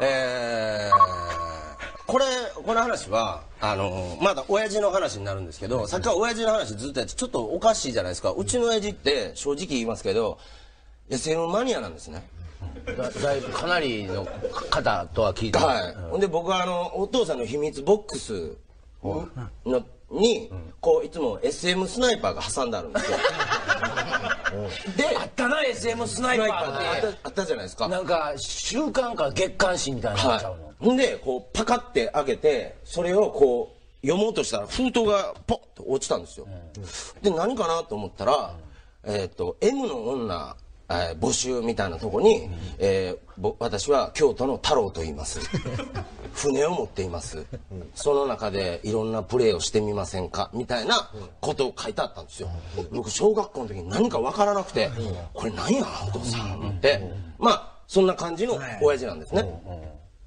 えー、これ、この話は、あの、まだ親父の話になるんですけど、さっきから親父の話ずっとやって、ちょっとおかしいじゃないですか。うちの親父って、正直言いますけど、SM マニアなんですね。だだいぶかなりの方とは聞いてはい。ほんで僕はあの、お父さんの秘密ボックスの、に、こう、いつも SM スナイパーが挟んであるんですよ。で、あったな SM スナイパーあってあったじゃないですか。なんか週刊か月刊誌みたいになっちゃうの、はい。ほんで、こう、パカって開けて、それをこう、読もうとしたら封筒がポッと落ちたんですよ。で、何かなと思ったら、えっ、と、M の女、えー募集みたいなとこに、えーぼ私は京都の太郎と言います。船を持っています。その中でいろんなプレーをしてみませんか？みたいなことを書いてあったんですよ。僕、小学校の時に何かわからなくて、これ何やお父さん思って、まあ、そんな感じの親父なんですね。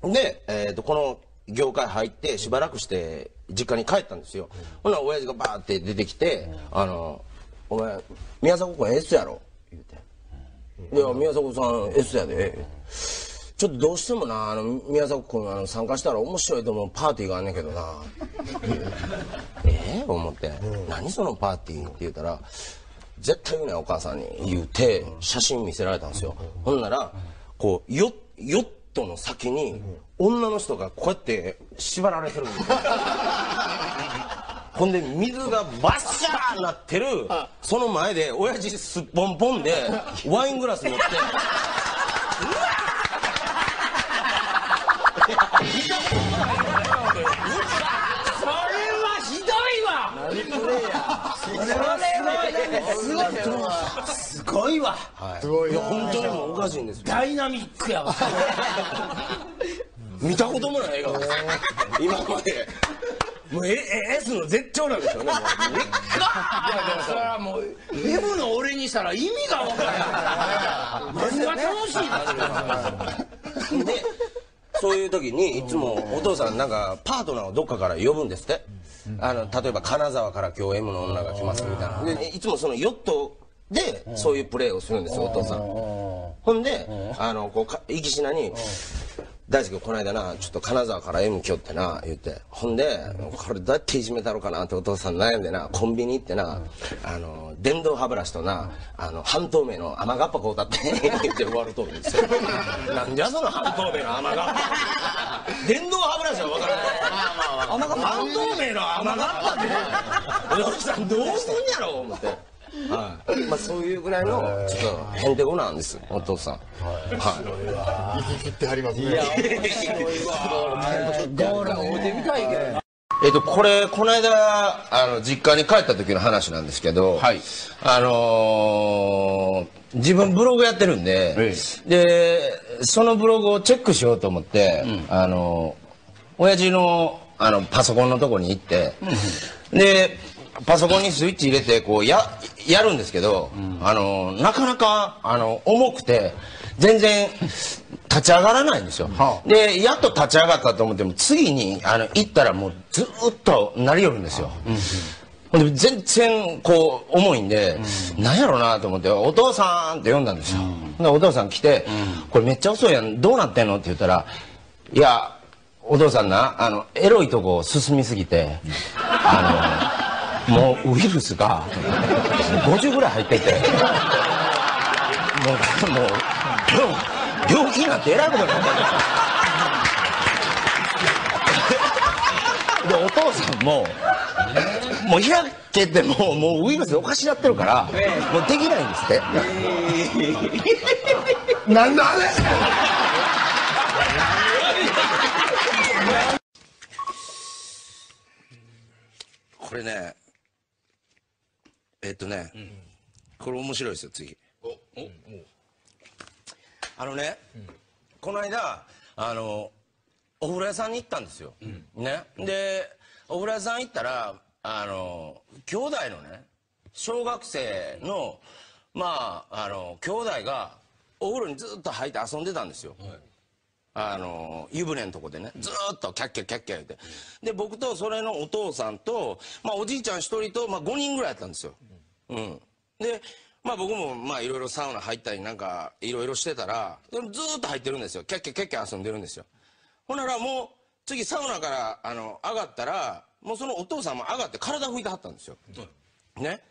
で、えっ、と、この業界入ってしばらくして実家に帰ったんですよ。ほな、親父がバーって出てきて、あの、お前、宮迫君 S やろ言うて。いや、宮迫さん S やで。ちょっとどうしてもな、あの、宮迫君あの参加したら面白いと思うパーティーがあんねんけどな。ええ思って、何そのパーティーって言うたら、絶対言うなよお母さんに言うて、写真見せられたんですよ。ほんなら、こう、ヨヨットの先に、女の人がこうやって縛られてるんですよ。ほんで、水がバッシャーなってる、その前で、親父すっぽんぽんで、ワイングラス持って、それはひどいわ。それはすごいわ。すごい。な本当にもうおかしいんですよ。ダイナミックやわ。見たこともない映画今まで。もう、え、え S の絶頂なんですよね、もう。いやでもそれはもう M の俺にしたら意味が分からない何が楽しいので、そういう時に、いつもお父さんなんか、パートナーをどっかから呼ぶんですって。あの、例えば金沢から今日 M の女が来ますみたいな。で、いつもそのヨットで、そういうプレーをするんですよ、お父さん。ほんで、あの、こうか、行きしなに、大輔君この間な、ちょっと金沢から M 来よってな、言って。ほんで、これどうやっていじめたろうかなってお父さん悩んでな、コンビニ行ってな、あの、電動歯ブラシとな、あの、半透明の甘がっぱこうたって、言って終わるとるんですよ。なんじゃその半透明の甘がっぱ。電動歯ブラシは分からない。半透明の甘がっぱって、お父さんどうすんやろ思って。はい。まあそういうぐらいの、ちょっと、へんてこなんです、お父さん。はい。息切ってはりますね。ゴール会うてみたいけどなえっと、これ、この間、あの、実家に帰った時の話なんですけど、はい。あのー自分ブログやってるんで、えで、そのブログをチェックしようと思って、あのー親父の、あの、パソコンのとこに行って、で、パソコンにスイッチ入れて、こう、や、やるんですけど、あのーなかなか、あの、重くて、全然、立ち上がらないんですよ。はあ。で、やっと立ち上がったと思っても、次に、あの、行ったらもうずーっとなりよるんですよ。ほんで、全然、こう、重いんで、なんやろうなと思って、お父さんって呼んだんですよ。で、お父さん来て、これめっちゃ遅いやん、どうなってんの？って言ったら、いや、お父さんな、あの、エロいとこ進みすぎて、あの、もうウイルスが、50ぐらい入ってて、もう、もう、病病気になってえらいことになってるで、お父さんも、もう開けても、もうウイルスでおかしなってるから、もうできないんですって。なんだあれ？これね、えっとね、これ面白いですよ、次。あのね、この間、あの、お風呂屋さんに行ったんですよ。ね。で、お風呂屋さん行ったら、あの、兄弟のね、小学生の、まあ、あの、兄弟が、お風呂にずっと入って遊んでたんですよ。あの、湯船のとこでね、ずーっとキャッキャキャッキャ言って。で、僕とそれのお父さんと、まあおじいちゃん一人と、まあ5人ぐらいやったんですよ。うん。で、まあ僕もまあいろいろサウナ入ったりなんかいろいろしてたら、ずーっと入ってるんですよ。キャッキャキャッキャ遊んでるんですよ。ほんならもう、次サウナからあの上がったら、もうそのお父さんも上がって体拭いてはったんですよ。ね。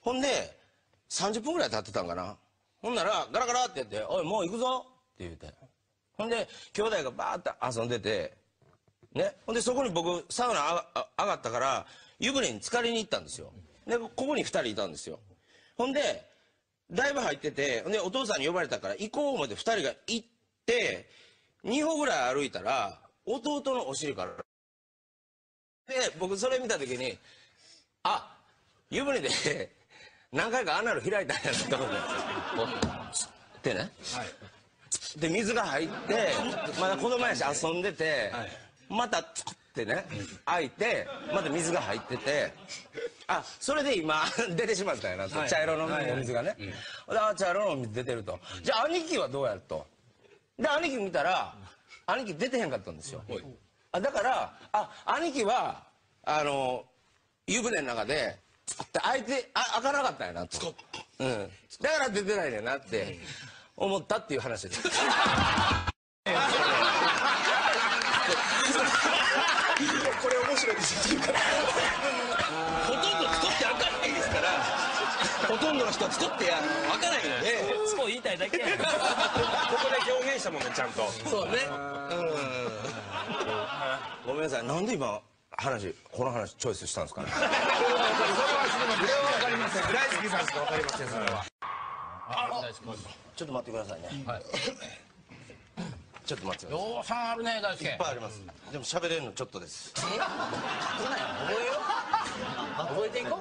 ほんで、30分ぐらい経ってたんかな。ほんなら、ガラガラってやって、おい、もう行くぞって言うて。ほんで、兄弟がバーって遊んでて、ね。ほんで、そこに僕、サウナ上がったから、湯船に浸かりに行ったんですよ。で、ここに二人いたんですよ。ほんで、だいぶ入ってて、で、お父さんに呼ばれたから行こう思って二人が行って、2歩ぐらい歩いたら、弟のお尻から。で、僕それ見た時に、あ、湯船で何回かアナル開いたんやなと思って。こうつってね。で、水が入って、まだ子供やし遊んでて、またつってね、開いて、また水が入ってて、あ、それで今 出てしまったんやなと。茶色のお水がね。であ、茶色のお水出てると。じゃあ兄貴はどうやると。で、兄貴見たら、兄貴出てへんかったんですよ。あだから、あ、兄貴は、あの、湯船の中で、って開いて、あ、開かなかったんやなと。うん。だから出てないねんなって思ったっていう話です。作ってや開かないのでそう言いたいだけやん ここで表現したもんねちゃんとそうね。うん。ごめんなさい。なんで今、話、この話チョイスしたんですかね。大好きさんしか？わかりませんそれはちょっと待ってくださいね。ちょっと待ってください。あるね大輔いっぱいあります。でも喋れるのちょっとです。覚えよう覚えていこう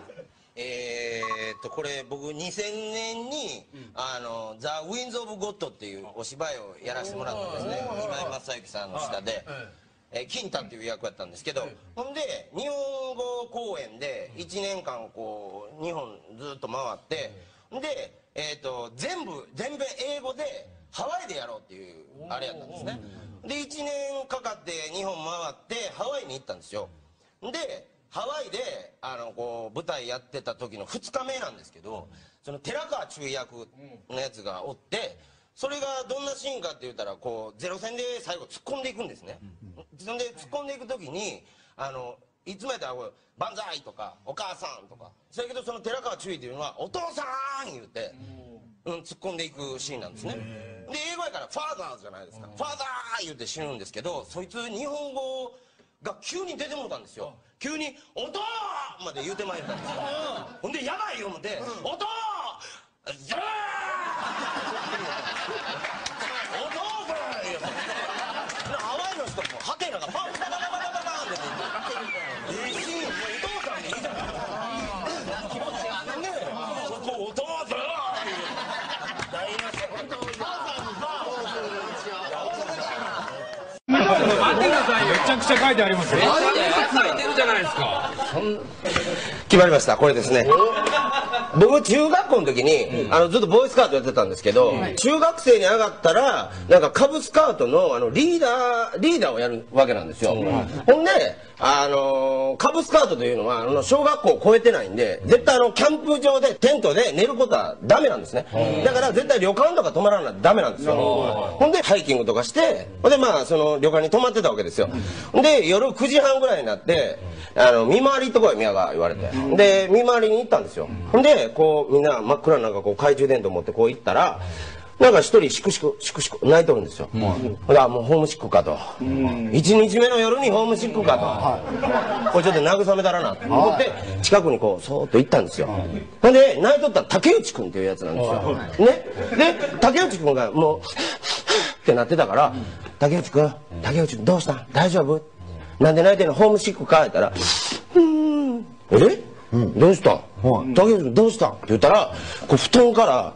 えーっと、これ僕2000年に、あの、ザ・ウィンズ・オブ・ゴッドっていうお芝居をやらせてもらったんですね。今井正幸さんの下で。えー、金太っていう役やったんですけど、ほんで、日本語公演で1年間こう、日本ずっと回って、で、えーっと、全部、全部英語で、ハワイでやろうっていう、あれやったんですね。で、1年かかって日本回って、ハワイに行ったんですよ。でハワイであのこう舞台やってた時の2日目なんですけどその寺川中役のやつがおってそれがどんなシーンかって言ったらこうゼロ戦で最後突っ込んでいくんですね。そんで突っ込んでいく時にあのいつもやったらこう「万歳」とか「お母さん」とかそやけどその寺川中尉っていうのは「お父さん」言うて、うん、突っ込んでいくシーンなんですね。で英語やから「ファーザー」じゃないですか「ファーザー」言うて死ぬんですけどそいつ日本語をが急に出てもうたんですよ。急に「音!」まで言うてまいったんですよ。ほんでやばい！よ思って「音!」ずーお父さん言うてでハワイの人もハテナがパンパンパンパンパンパンってええシーンもうお父さんでいいじゃないですか気持ちがねそこお父さん言うて台無し本当お父さんのさめちゃくちゃ書いてありますよ。決まりました。これですね僕中学校の時に、あのずっとボーイスカートやってたんですけど、中学生に上がったらなんかカブスカートのあのリーダーリーダーをやるわけなんですよ、ほんであのーカブスカートというのはあの小学校を超えてないんで絶対あのキャンプ場でテントで寝ることはダメなんですね、だから絶対旅館とか泊まらないとダメなんですよ、ほんでハイキングとかしてほんでまあその旅館に泊まってたわけですよ。で夜9時半ぐらいになってあの見回り行ってこい宮川言われて。で見回りに行ったんですよ。ほんでこうみんな真っ暗な中こう懐中電灯持ってこう行ったらなんか一人しくしくしくしく泣いとるんですよ、ほらもうホームシックかと、一日目の夜にホームシックかと、これちょっと慰めたらな。と思って近くにこうそーっと行ったんですよ、ほんで泣いとったら竹内君っていうやつなんですよ、ね。で竹内君がもうってなってたから「竹内君竹内君どうした？ん大丈夫?」なんで泣いてんの？ホームシックか?」言ったら「うーん。え？どうした？竹内君どうした？ん?」って言ったらこう布団から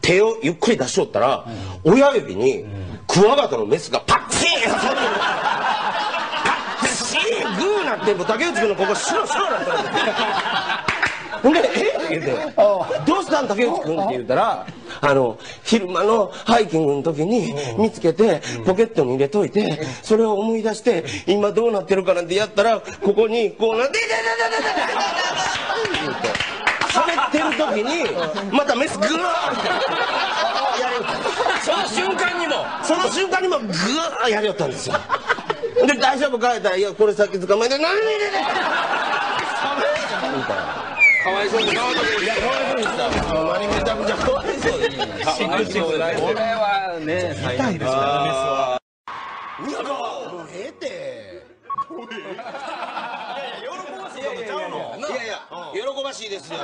手をゆっくり出しとったら親指にクワガタのメスがパッチンパッチングーなって竹内君のここ白白なってる ほんで、え？って言って、どしたん竹内君って言ったら、あの、昼間のハイキングの時に見つけて、ポケットに入れといて、それを思い出して、今どうなってるかなんてやったら、ここに、こうなって、痛い痛い痛い痛い痛い痛い痛い言うて喋ってる時にまたメスグーッやりよったその瞬間にもその瞬間にもグーッやりよったんですよで大丈夫か言ったら「いやこれさっき捕まえて何でででかわいそうに。かわいそうにほんまにめちゃくちゃかわいそうでこれはね最悪ですようわもうええていやいや喜ばしいですよ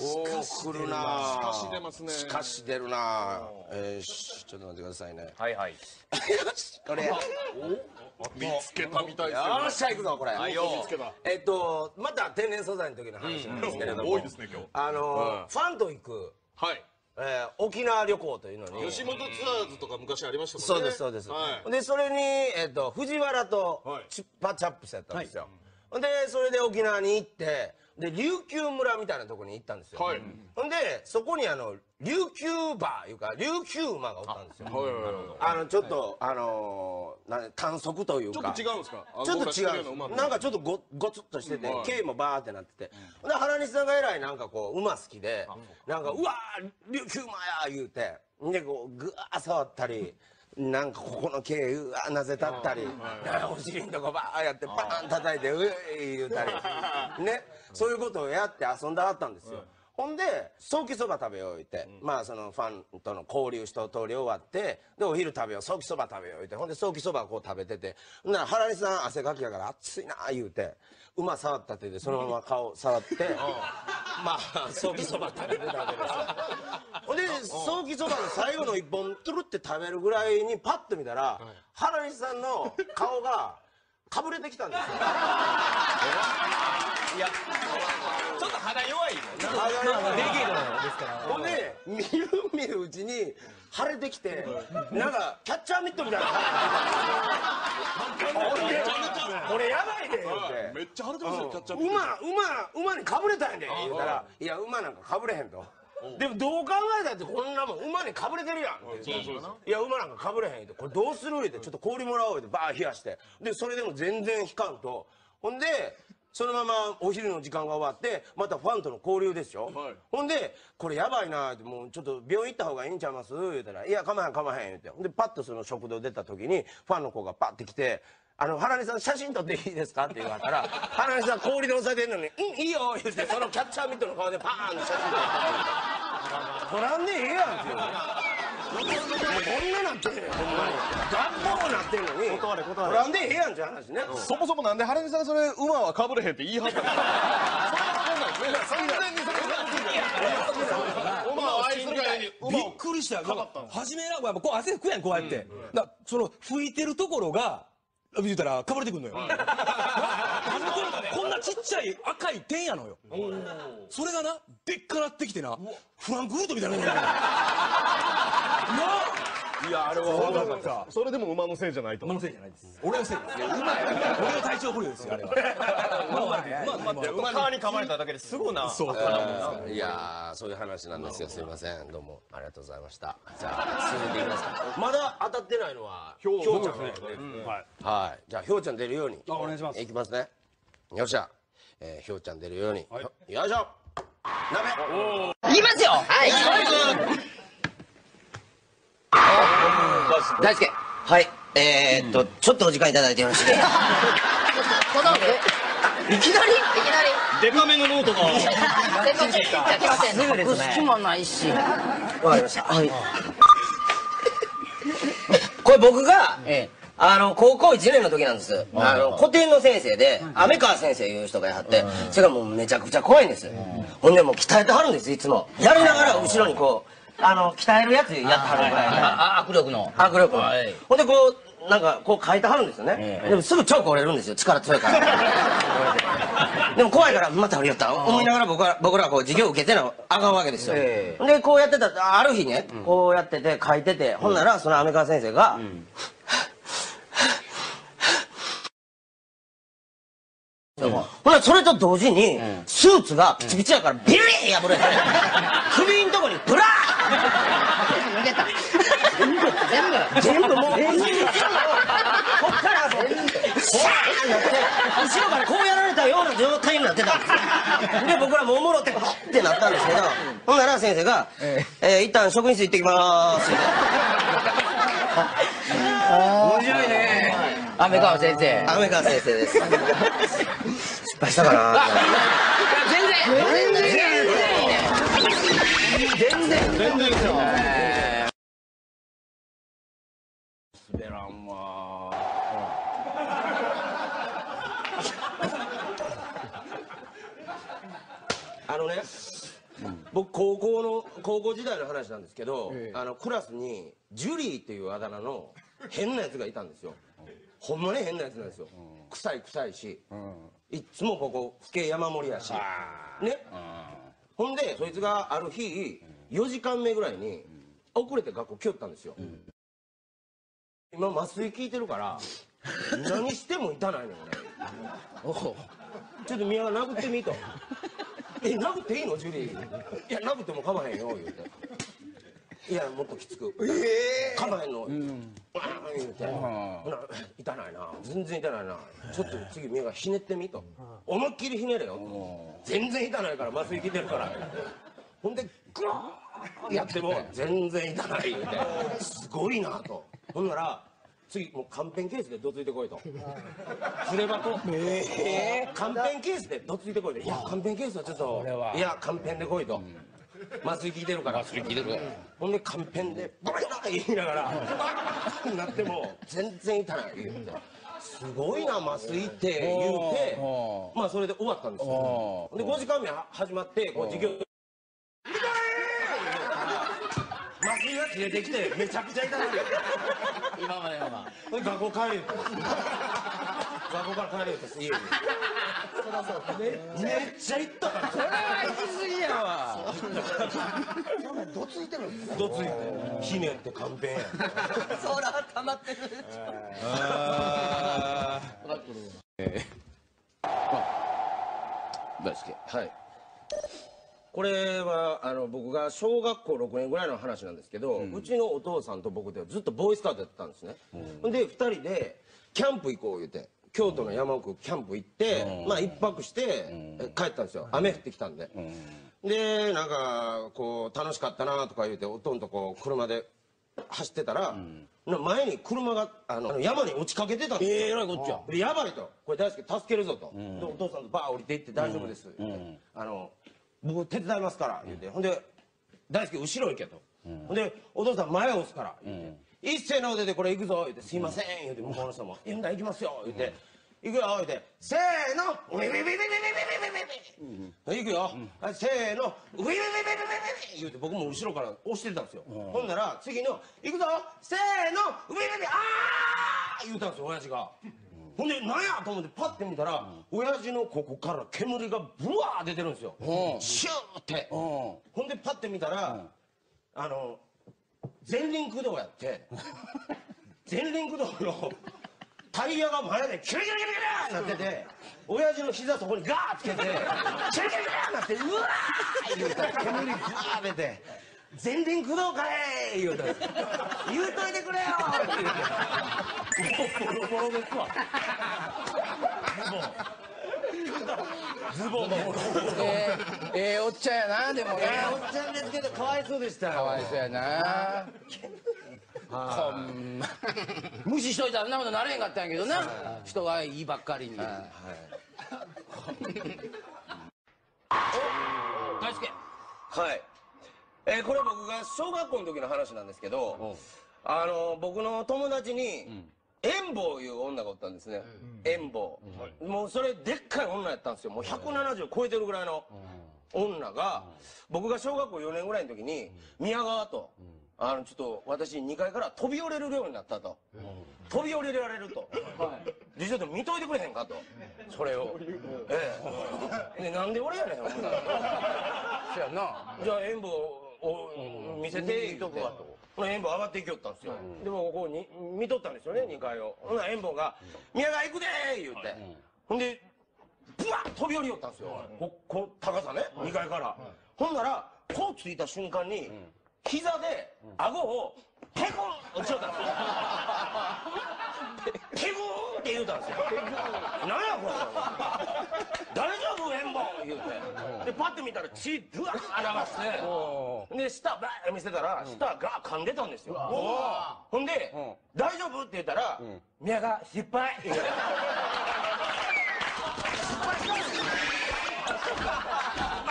おお来るなしかし出ますねしかし出るなえーしちょっと待ってくださいねはいはいよしこれ見つけたみたいですよ。っしゃ行くぞこれ。よ。見つけた。えっとまた天然素材の時の話なんですけれども。多いですね今日。あのファンと行く。はい。えー沖縄旅行というのに。吉本ツアーズとか昔ありましたそもんね。うですそうです、はい。でそれに、えっと藤原とはい。チッパチャップスやったんですよ、でそれで沖縄に行ってで琉球村みたいなところに行ったんですよ、はい。ほんでそこにあの琉球馬いうか琉球馬がおったんですよ。はいはいはいあのちょっとあのー、な短足というちょかっと違うんですか？ちょっと違う。なんかちょっとごごつっとしててはい。毛もバーってなってて。で原西さんがえらいなんかこう馬好きでなんか「うわー琉球馬や!」言うて。でこうぐわー触ったりなんかここの毛うわーなぜたったりお尻のとこバーやってバーン叩いて「うい!」言うたり。ね。そういうことをやって遊んではったんですよほんでソーキそば食べよう言って、まあそのファンとの交流一通り終わってでお昼食べようソーキそば食べよう言ってほんでソーキそばをこう食べててほんなら原西さん汗かきやから熱いな言うて馬触った手でそのまま顔触ってまあソーキそば食べてたわけですよ。ほんでソーキそばの最後の一本トゥルって食べるぐらいにパッと見たら原西さんの顔がかぶれてきたんですよ。ちょっと肌弱いよほんでみるみるうちに腫れてきてなんかキャッチャーミットみたいな。ほんでこれやばいでめっちゃ腫れてますよキャッチャー馬馬馬にかぶれたんやで言うたら「いや馬なんかかぶれへん」と。でもどう考えたってこんなもん馬にかぶれてるやんって。いや馬なんかかぶれへん言うて。これどうする言うてちょっと氷もらおう言うてバー冷やして。でそれでも全然引かんと。ほんでそのままお昼の時間が終わってまたファンとの交流ですよ、はい。ほんでこれやばいなってもうちょっと病院行った方がいいんちゃいます言うたら「いやかまへんかまへん」言うて。でパッとその食堂出た時にファンの子がパッて来て「あの原西さん写真撮っていいですか?」って言われたら原西さん氷で押さえてんのに「うんいいよ」言うてそのキャッチャーミットの顔でパーンと写真撮って。撮らんでええやんっていう。もうこんななってんねんほんまに。学校なってんのに。断れ断れ。撮らんでええやんって話ねそもそもなんで原西さんそれ馬はかぶれへんって言い張ったんですか完全にそれ馬を愛するがゆえに馬びをっくりした。よ。初めな、やっぱこう汗拭くやん、こうやって。だその、拭いてるところが、言うたら、かぶれてくるのよ。こん こんなちっちゃい赤い点やのよ。それがな、でっかなってきてな、フランクフルトみたいなもんやねん。なあいや、あれは分かった。それでも馬のせいじゃないと。馬のせいじゃないです。俺のせい。です。俺の体調不良ですよ、あれは。まあまあまあまあ馬川に噛まれただけですぐな。そう。いやーそういう話なんですよ。すいません。どうもありがとうございました。じゃあ進んでいきますか。まだ当たってないのはひょうちゃん。はい。じゃあひょうちゃん出るように。あお願いします。いきますね。よっしゃ。えーひょうちゃん出るように。よいしょ。鍋。いきますよ。はい大輔はい。えー、っと、ちょっとお時間いただいてよろしいですか？小道具いきなり？いきなり。デカめのノートが。すいません。じゃあ来ません隠す気もないし。わかりました。はい。これ僕が、ええ。あの高校1年の時なんです。あの古典の先生で雨川先生いう人がやってそれがもうめちゃくちゃ怖いんです。ほんでもう鍛えてはるんですいつも。やりながら後ろにこうあの鍛えるやつやってはるぐらいの。あ握力の。握力はい。ほんでこうなんかこう書いてはるんですよね。でもすぐチョーク折れるんですよ。力強いから。でも怖いからまた折りよった思いながら僕は僕らはこう授業受けてなあかんわけですよ。でこうやってたらある日ねこうやってて書いててほんならその雨川先生がほなそれと同時にスーツがピチピチやからビリー破れて 首んとこにブラー抜けた。全部。全部もう、こっから、こう、シャーってなって、後ろからこうやられたような状態になってたんですよ。で、僕らもおもろって、パッってなったんですけど、ほんなら先生が、えー、一旦職員室行ってきまーす。面白いね。雨川先生。雨川先生です。失敗したかな全然。全然。全然。全然ですよ。滑らんわあのね、僕高校の高校時代の話なんですけど、あのクラスにジュリーっていうあだ名の変なやつがいたんですよ。ほんまに変なやつなんですよ、臭い臭いし、いっつもここ府警山盛りやし。ね、ほんでそいつがある日4時間目ぐらいに遅れて学校来よったんですよ、今麻酔効いてるから 何しても痛ないねん俺。ちょっと宮川殴ってみと「え殴っていいのジュリー」「いや殴っても構わへんよ」言うて「いやもっときつく」え構わへんの」バーン言うてほな「痛ないな。全然痛ないな。ちょっと次宮川ひねってみ」と「思いっきりひねれよ」と「全然痛ないから麻酔効いてるから」ほんでグワーやっても全然痛ない。言うてすごいなと。ほんなら次もうカンペンケースでどついてこいと。筆箱。カンペンケースでどついてこいと。いやカンペンケースはちょっといやカンペンで来いと麻酔効いてるから。麻酔効いてるほんでカンペンでバイバイ言いながらなっても全然痛ない言うてすごいな麻酔って言うてまあそれで終わったんですよ。で5時間目は始まってこう授業。麻酔が切れてきてめちゃくちゃ痛なる今までのが。ほんで学校帰れよって学校から帰れよって家に。めっちゃ行ったから。それは行き過ぎやわ。どついてひねってカンペンや。そら溜まってる。大輔。はい。これはあの僕が小学校6年ぐらいの話なんですけど、うちのお父さんと僕ではずっとボーイスカウトやってたんですね、ほん。で2人でキャンプ行こう言うて京都の山奥キャンプ行って、まあ一泊して、え帰ったんですよ。雨降ってきたんで、でなんかこう楽しかったなとか言うておとんとこう車で走ってたら、な前に車があの山に落ちかけてたんですよ。えらいこっちゃでやばいと。これ大輔助けるぞと、でお父さんとバー降りていって大丈夫です、言ってあの僕手伝いますから言って、ほんで大輔後ろ行けと、ほんでお父さん前押すから言って、一斉の腕でこれ行くぞ言ってすいません言って向こうの人も「いやんだ行きますよ」言って。行くよ言ってせーのウィウィウィウィウィウィウィウィウィ行くよ、はいせーのウィウィウィウィウィウィ言うて僕も後ろから押してたんですよ、ほんなら次の行くぞせーのウィウィウィあー言うたんですよ親父が。ほんで何やと思ってパッて見たら、親父のここから煙がブワー出てるんですよ、シューって、ほんでパッて見たら、あの前輪駆動やって前輪駆動のタイヤが前でキュルキュルキュルキュルなってて親父の膝そこにガーッつけてキュルキュルキュルなってうわー言うたら煙ブワー出て前輪駆動かい言うたんです言うといてくれよって言ってもうボロボロですわもボロボロえー、えー、おっちゃんやな、でもね。おっちゃんですけどかわいそうでしたかわいそうやな。ほんま。無視しといたらあんなことなれへんかったんやけどな。人がいいばっかりに。大輔。はい、えーこれ僕が小学校の時の話なんですけど、あの僕の友達に、遠坊いう女がおったんですね、遠坊、もうそれでっかい女やったんですよ。もう170超えてるぐらいの女が、僕が小学校4年ぐらいの時に宮川と、あのちょっと私2階から飛び降れるようになったと、飛び降りられると、でちょっと見といてくれへんかと。それを。ええ。でなんで俺やねん そうやな。じゃあ塩分を見せて言うてほな塩分上がっていきよったんですよ、でもここに見とったんですよね2階を。ほな塩分が「宮川行くで!」言うて、ほんでブワッ飛び降りよったんですよ、ここ高さね2階から、ほんならこうついた瞬間に膝で顎をペコン落ちよったんですよ。ペコンって言うたんですよ何やこれ大丈夫円盤言うてでパッて見たら血ブワー流してで舌バー見せたら舌が噛んでたんですよ。ほんで「大丈夫?」って言ったら「宮が失敗」言うてま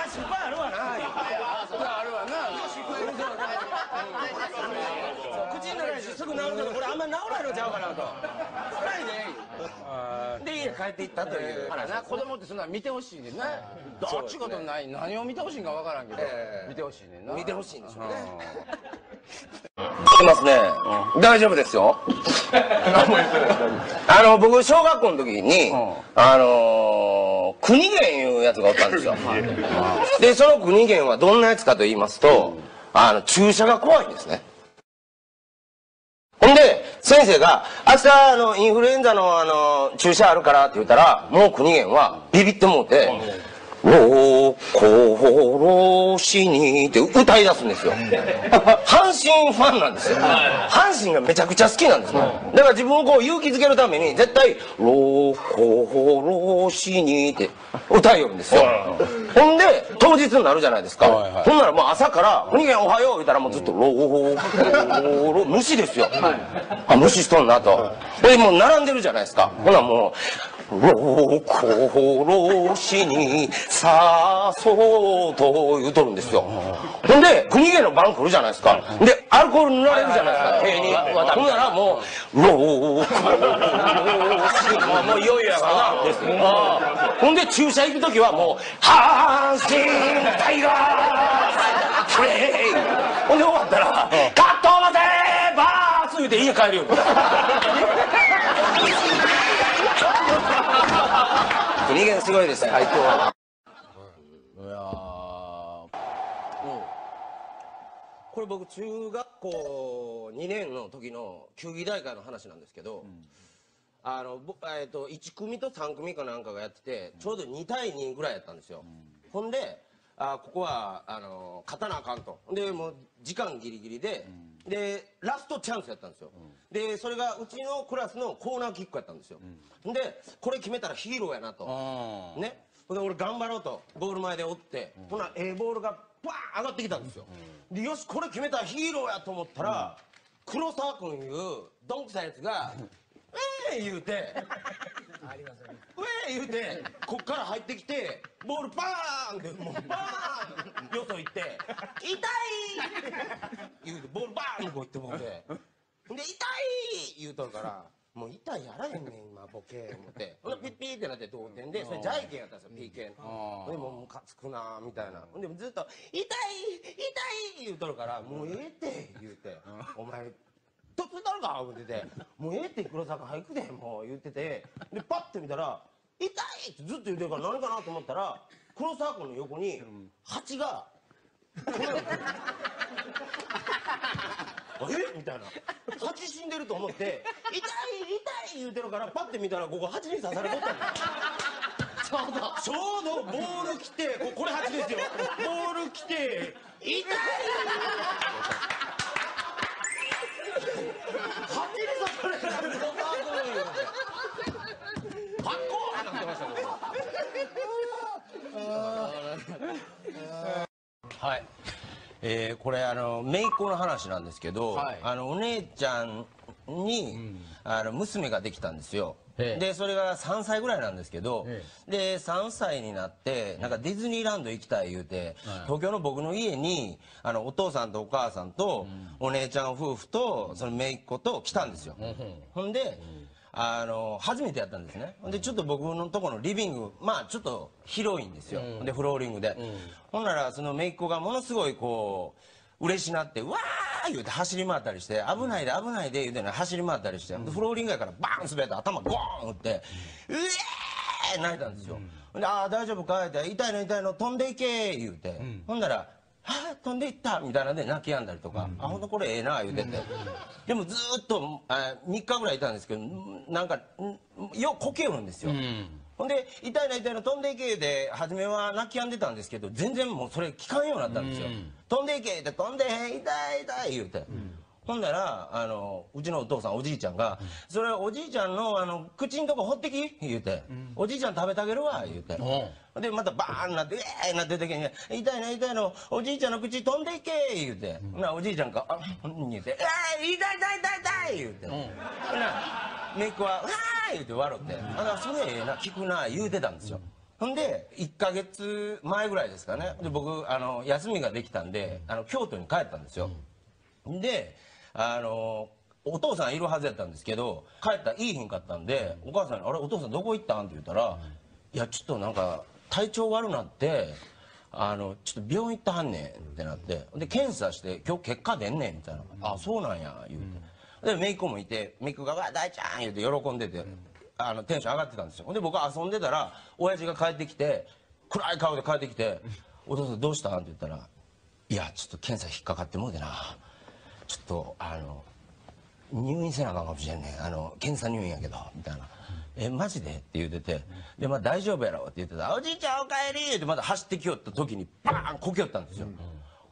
あ失敗あるわな言うてあるわなそう口の中ですぐ治るけどこれあんま治らないのちゃうかなと。辛い。ねで家帰っていったという話な子供ってそんなん見てほしいねんな。どっちことない何を見てほしいんかわからんけどええ。見てほしいねんな。見てほしいんでしょうね。う来てますね。大丈夫ですよ。あの僕小学校の時にん。あのー国源いうやつがおったんですよ。でその国源はどんなやつかと言いますとあの注射が怖いんですねほんで、先生が、明日、あの、インフルエンザの、あの、注射あるからって言ったら、もう国元はビビってもうて、ロコロシにって歌い出すんですよ。阪神ファンなんですよ。阪神がめちゃくちゃ好きなんですね。だから自分をこう勇気づけるために、絶対、ロコロシにって歌いよるんですよ。ほんで、当日になるじゃないですか。ほんならもう朝から、国源おはよう言ったらもうずっと、ローロ虫ですよ。あ、虫しとんなと。で、もう並んでるじゃないですか。ほなもう、ロコロシにさそうと言うとるんですよ。ほんで、国芸の番来るじゃないですか。で、アルコール塗られるじゃないですか、手に。ほんならもう、ロコロシに、もういよいよやからな、ですよ。ほんで、駐車行くときはもう、阪神タイガースプレイほんで終わったら、カット待てバース言うて家帰るよ。国源すごいです最強は。い。やこれ僕中学校2年の時の球技大会の話なんですけど、あのぼえー、と1組と3組かなんかがやっててちょうど2対2ぐらいやったんですよ、ほんであここはあの勝たなあかんと。でもう時間ギリギリで、でラストチャンスやったんですよ、でそれがうちのクラスのコーナーキックやったんですよ、でこれ決めたらヒーローやなと、ね。ほんで俺頑張ろうとゴール前で追って、ほなええボールがバーン上がってきたんですよ、でよしこれ決めたらヒーローやと思ったら、黒沢君いうドンくさいやつが「ええ!」言うて「ええ!」言うてこっから入ってきてボールバーンってもうバーンよそ行って「痛い!」言うてボールバーンこう行ってもうてで「痛い!」言うとるからもう痛いやらへんねん今ボケ思ってほんでピッピーってなって同点でそれジャイケンやったんですよ PK のでもうムカつくなみたいなほんでずっと「痛い痛い!」言うとるから「もうええって」言うて「お前とついたのか?」思ってて「もうええって黒坂行くでもう」言っててでパッて見たら「痛い!」ってずっと言ってるから何かなと思ったら黒沢君の横に蜂がこのように えみたいな蜂死んでると思って「痛い痛い!」言うてるからパッて見たらここ蜂に刺されとったんですちょうどちょうどボール来てここれ蜂ですよボール来て「痛い!」蜂に刺されたら黒沢君言うてなってましたねはい。えー、これあの姪っ子の話なんですけど、はいあのお姉ちゃんに、あの娘ができたんですよ。ええ。でそれが3歳ぐらいなんですけど、えで3歳になってなんかディズニーランド行きたい言うて、東京の僕の家にあのお父さんとお母さんと、お姉ちゃん夫婦とその姪っ子と来たんですよ。ほんで、あの初めてやったんですね。でちょっと僕のとこのリビングまあちょっと広いんですよ、でフローリングで、ほんならその姪っ子がものすごいこう嬉しなって「わー!」言うて走り回ったりして「危ないで危ないで」言うてね走り回ったりして、でフローリングやからバーン滑って頭ゴーン打って「うえー!」泣いたんですよ、で「ああ大丈夫か?」って「痛いの痛いの飛んでいけ」言うて、ほんなら「はあ飛んでいった」みたいなんで泣き止んだりとか「あほんとこれええな」言うてて、でもずーっとあ3日ぐらいいたんですけどなんかんようこけよるんですよ、ほんで痛いな痛いな飛んでいけで初めは泣き止んでたんですけど全然もうそれ聞かんようになったんですよ。飛んでいけって飛んでへん痛い痛い言うて、ほんならあのうちのお父さんおじいちゃんが「それおじいちゃんのあの口んとこほってき」言うて、おじいちゃん食べてあげるわ」言うて、でまたバーンなって「えー!」なってる時に「痛いな痛いのおじいちゃんの口飛んでいけ」言うて、ほなおじいちゃんが「あうん」言うて「えー、痛い痛い痛い痛い」言うて、ほなめいっ子は「わー!」言うて笑って「あらそれええな聞くな」言うてたんですよ。ほんで1ヶ月前ぐらいですかね。で僕あの休みができたんであの京都に帰ったんですよ、であのお父さんいるはずやったんですけど帰ったらいいひんかったんでお母さんに「あれお父さんどこ行ったん?」って言ったら「いやちょっとなんか体調悪なってあのちょっと病院行ってはんねん」ってなって。で検査して「今日結果出んねん」みたいな「あそうなんや」言うて。で姪っ子もいて姪っ子が「わ大ちゃん」言うて喜んでてあのテンション上がってたんですよ。で僕は遊んでたら親父が帰ってきて暗い顔で帰ってきて「お父さんどうしたん?」って言ったら「いやちょっと検査引っかかってもうてな。ちょっとあの入院せなあかんかもしれんねん。あの検査入院やけど」みたいな「えマジで?」って言うてて「でまあ大丈夫やろ」って言ってた「おじいちゃんおかえり!」ってまた走ってきよった時にバーン！こきよったんですよ、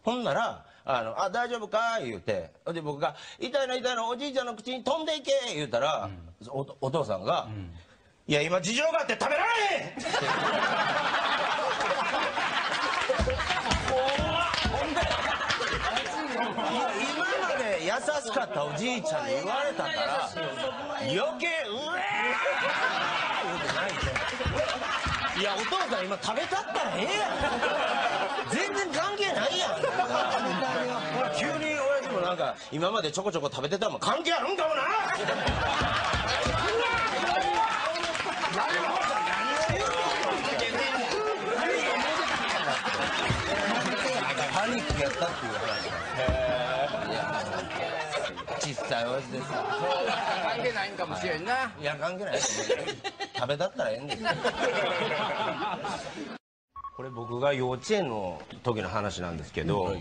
ほんなら「あのあ大丈夫か?」言うて。で僕が「痛いの痛いのおじいちゃんの口に飛んでいけ!」言うたら、おお父さんが「いや今事情があって食べられへん! 」っ。て今まで優しかったおじいちゃんに言われたから余計うえー言うて泣いていやお父さん今食べたったらええやん。全然関係ないやん。急に親父もなんか今までちょこちょこ食べてたもん。関係あるんかもな。パ ニックやったっていう話いや小さい親父ですよ関係ないんかもしれんな。いや関係ない食べたったらええんですよ。これ僕が幼稚園の時の話なんですけど、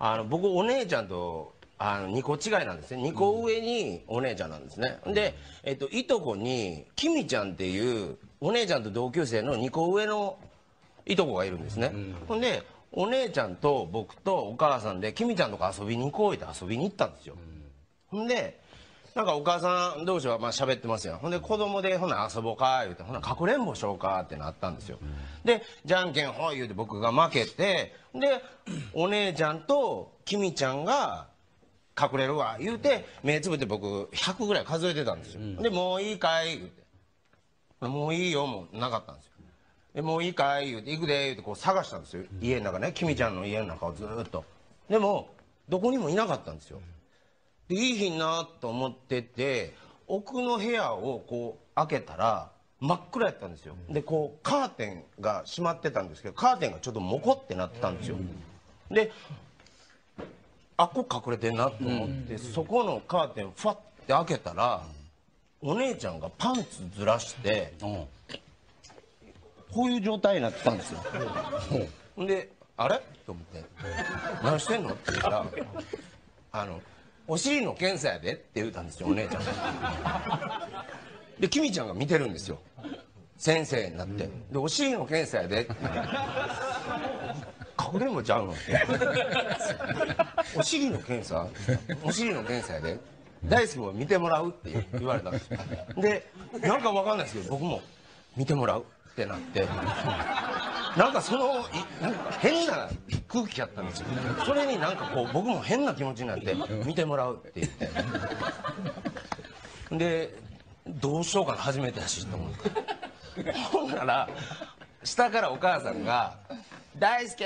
あの僕お姉ちゃんとあの2個違いなんですね。2個上にお姉ちゃんなんですね、で、えっと、いとこにきみちゃんっていうお姉ちゃんと同級生の2個上のいとこがいるんですね、ほんでお姉ちゃんと僕とお母さんできみちゃんとこ遊びに行こうって遊びに行ったんですよ、ほんでなんかお母さん同士はまあ喋ってますよほんで子供でほな遊ぼうか言うてほなかくれんぼしようかってなったんですよ、でじゃんけんほい言うて僕が負けてでお姉ちゃんときみちゃんが隠れるわ言うて目つぶって僕100ぐらい数えてたんですよ、でもういいかい言うて。もういいよもうなかったんですよ。でもういいかい言うて行くで言うてこう探したんですよ。家の中ねきみちゃんの家の中をずーっと。でもどこにもいなかったんですよでいい日なと思ってて奥の部屋をこう開けたら真っ暗やったんですよ。でこうカーテンが閉まってたんですけどカーテンがちょっとモコってなってたんですよ。であっこ隠れてんなと思ってそこのカーテンファッて開けたらお姉ちゃんがパンツずらしてこういう状態になってたんですよ。であれ？と思って「何してんの?」って言ったら「あのお尻の検査やで」って言うたんですよお姉ちゃん。ができみちゃんが見てるんですよ。先生になって「でお尻の検査やで」って隠れんぼちゃうのってお尻の検査？お尻の検査やで大輔も見てもらう？って言われたんですよ。でなんかわかんないですけど僕も見てもらう？ってなって。なんかその変な空気やったんですよ。それになんかこう僕も変な気持ちになって見てもらうって言って。でどうしようかな初めてやしと思ってほんなら下からお母さんが「大輔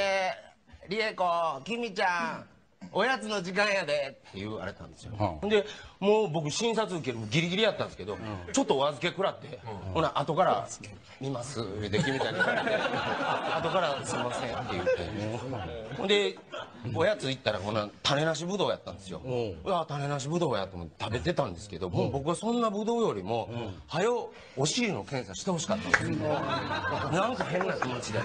理恵子きみちゃんおやつの時間やで」って言われたんですよ、でもう僕診察受けるのギリギリやったんですけど、ちょっとお預け食らって、ほな後から「見ます」できみたいに。言われて後から「すいません」って言ってほんでおやつ行ったらほな種なしぶどうやったんですよ、うわ種なしぶどうやと思って食べてたんですけど、もう僕はそんなぶどうよりも、はよお尻の検査してほしかったんですよ、なんか変な気持ちで。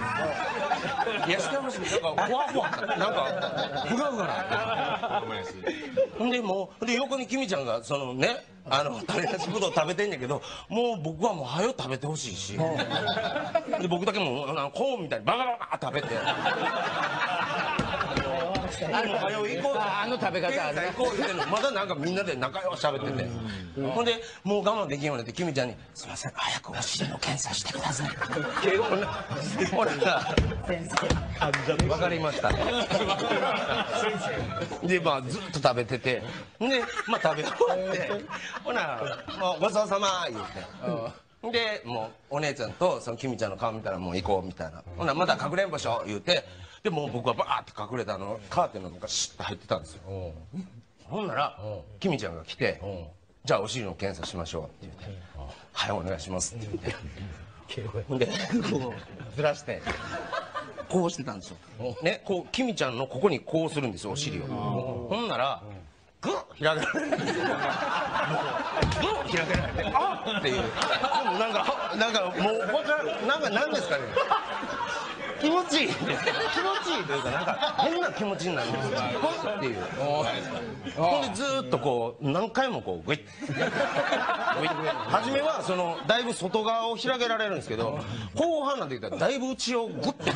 いやしてほしい。なんかふわふわ。なんか ふがふがなって。ほんでもうで横に君ちゃんがそのねあの種なしぶどう食べてんねんけどもう僕はもう早よ食べてほしいし。で僕だけもうあのコーンみたいにバカバカ食べて。あの早よ行こうあ あの食べ方あるのまだなんかみんなで仲良く喋ってて、ほんでもう我慢できんようになって君ちゃんに「すいません早くお尻の検査してください」敬語なほら。わかりましたでまあずっと食べてて。でまあ食べ終わって。ほな「もうごちそうさま」言うて。でもうお姉ちゃんとその君ちゃんの顔見たらもう行こうみたいな。ほなまだかくれんぼしょ言うてでもう僕はバーって隠れたあのカーテンの中シュッと入ってたんですよ。ほんなら君ちゃんが来て「じゃあお尻の検査しましょう」って言って「はいお願いします」って言って。ほんでこうずらしてこうしてたんですよ。ねこう君ちゃんのここにこうするんですよお尻を。ほんならグッ開けられないグッ開けられないあっっていう。なんかなんかもうなんかなんですかね気持ちいい。気持ちいいというかなんか変な気持ちになるんですよっていう。ほんでずっとこう何回もこうグイッ。グイッ初めはそのだいぶ外側を開けられるんですけど後半になってきたらだいぶ内をグッて。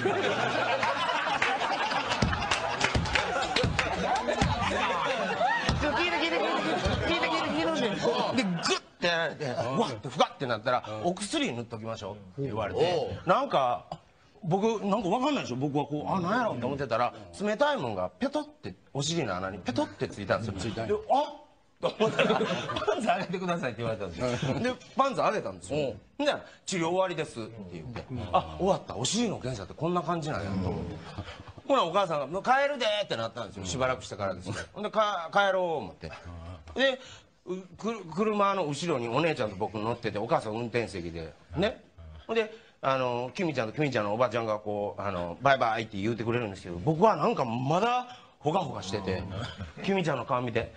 でグッてやられてわってふかってなったら「お薬塗っときましょう」って言われて。なんか僕なんか分かんないでしょ僕はこうあなんやろうって思ってたら冷たいもんがペトってお尻の穴にペトってついたんですよ。ついたであっと思ったらパンツ上げてくださいって言われたんですよ。でパンツ上げたんですよ。で治療終わりですって言って。あ終わった。お尻の検査ってこんな感じなんやと思って。ほなお母さんが「もう帰るで」ってなったんですよ。しばらくしてからですね。ほんでか帰ろう思って。で車の後ろにお姉ちゃんと僕乗っててお母さん運転席で。ね。ほんであのキミちゃんとキミちゃんのおばちゃんがこうあのバイバイって言うてくれるんですけど僕はなんかまだほかほかしててキミちゃんの顔見て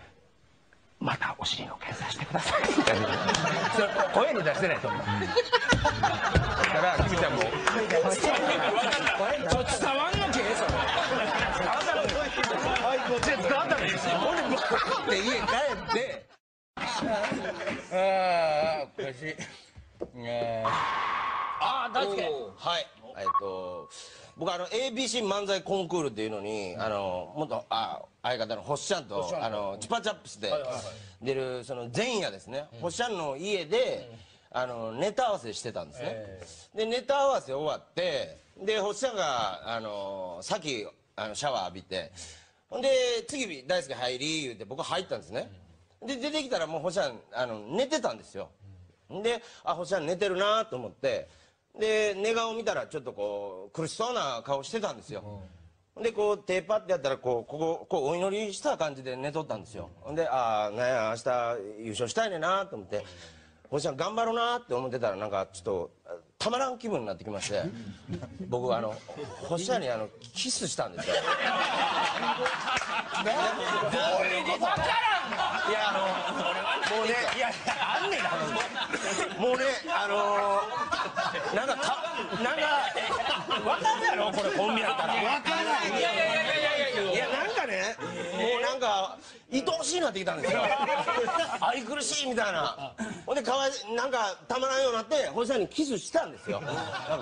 「またお尻の検査してください」みたいなそれ声に出してないと思う。だからキミちゃんも。ちょ伝わんのけそれはい、こっちで伝わったんですよ。ほんで、バーって家帰って、ああおかしい。えっと、僕あの ABC 漫才コンクールっていうのに、あの、元、あ、相方のほっしゃんと、あの、チュパチャップスで出る、その前夜ですね、ほっしゃんの家で、あの、ネタ合わせしてたんですね。で、ネタ合わせ終わって、で、ほっしゃんが、あの、先、あの、シャワー浴びて、ほん。で、次、大輔入り、言うて、僕入ったんですね。で、出てきたらもうほっしゃん、あの、寝てたんですよ。で、あ、ほっしゃん寝てるなと思って、で、寝顔見たらちょっとこう、苦しそうな顔してたんですよ。で、こう、手パッてやったら、こう、ここ、こう、お祈りした感じで寝とったんですよ。ほんで、ああ、なんや、明日優勝したいねんなと思って、ほっしゃん頑張ろうなって思ってたら、なんかちょっと、たまらん気分になってきまして、僕、あの、ほっしゃんにあの、キスしたんですよ。いや、あの、もうね、いや、あんねんな、もうね、あのー、なんかか、なんか、わかるやろ、これ、コンビやったら。い。いやいやいやいやいやいや、なんかね、もうなんか、愛おしいなってきたんですよ。愛くるしいみたいな。ほんで、かわい、なんか、たまらんようになって、星さんにキスしたんですよ。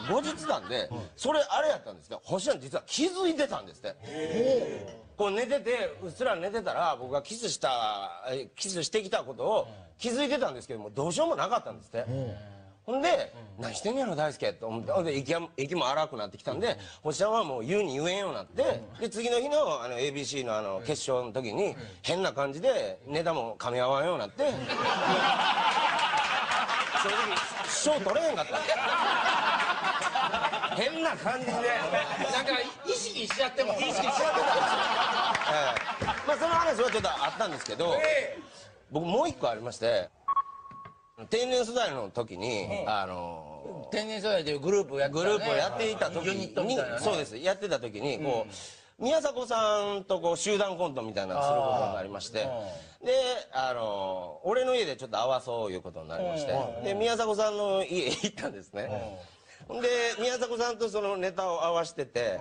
後日談で、それあれやったんですよ。星さん実は気づいてたんですって。こう寝ててうっすら寝てたら僕がキスしたえキスしてきたことを気づいてたんですけどもどうしようもなかったんですって、ほんで「何してんやろ大輔」と思って。ほんで息も息も荒くなってきたんで星ちゃんはもう言うに言えんようになってで次の日のあの ABC のあの決勝の時に変な感じでネタも噛み合わんようになって。正直賞取れへんかった。んです変な感じで。なんか意識しちゃっても。意識しちゃってた。んですよ、ええ。まあその話はちょっとあったんですけど、僕もう一個ありまして天然素材の時に、あの天然素材というグループをやってたね。グループをやっていた時にそうです。やってた時にこう、宮迫さんとこう集団コントみたいなのすることになりましてであの俺の家でちょっと合わそういうことになりましてで宮迫さんの家へ行ったんですねで宮迫さんとそのネタを合わせてて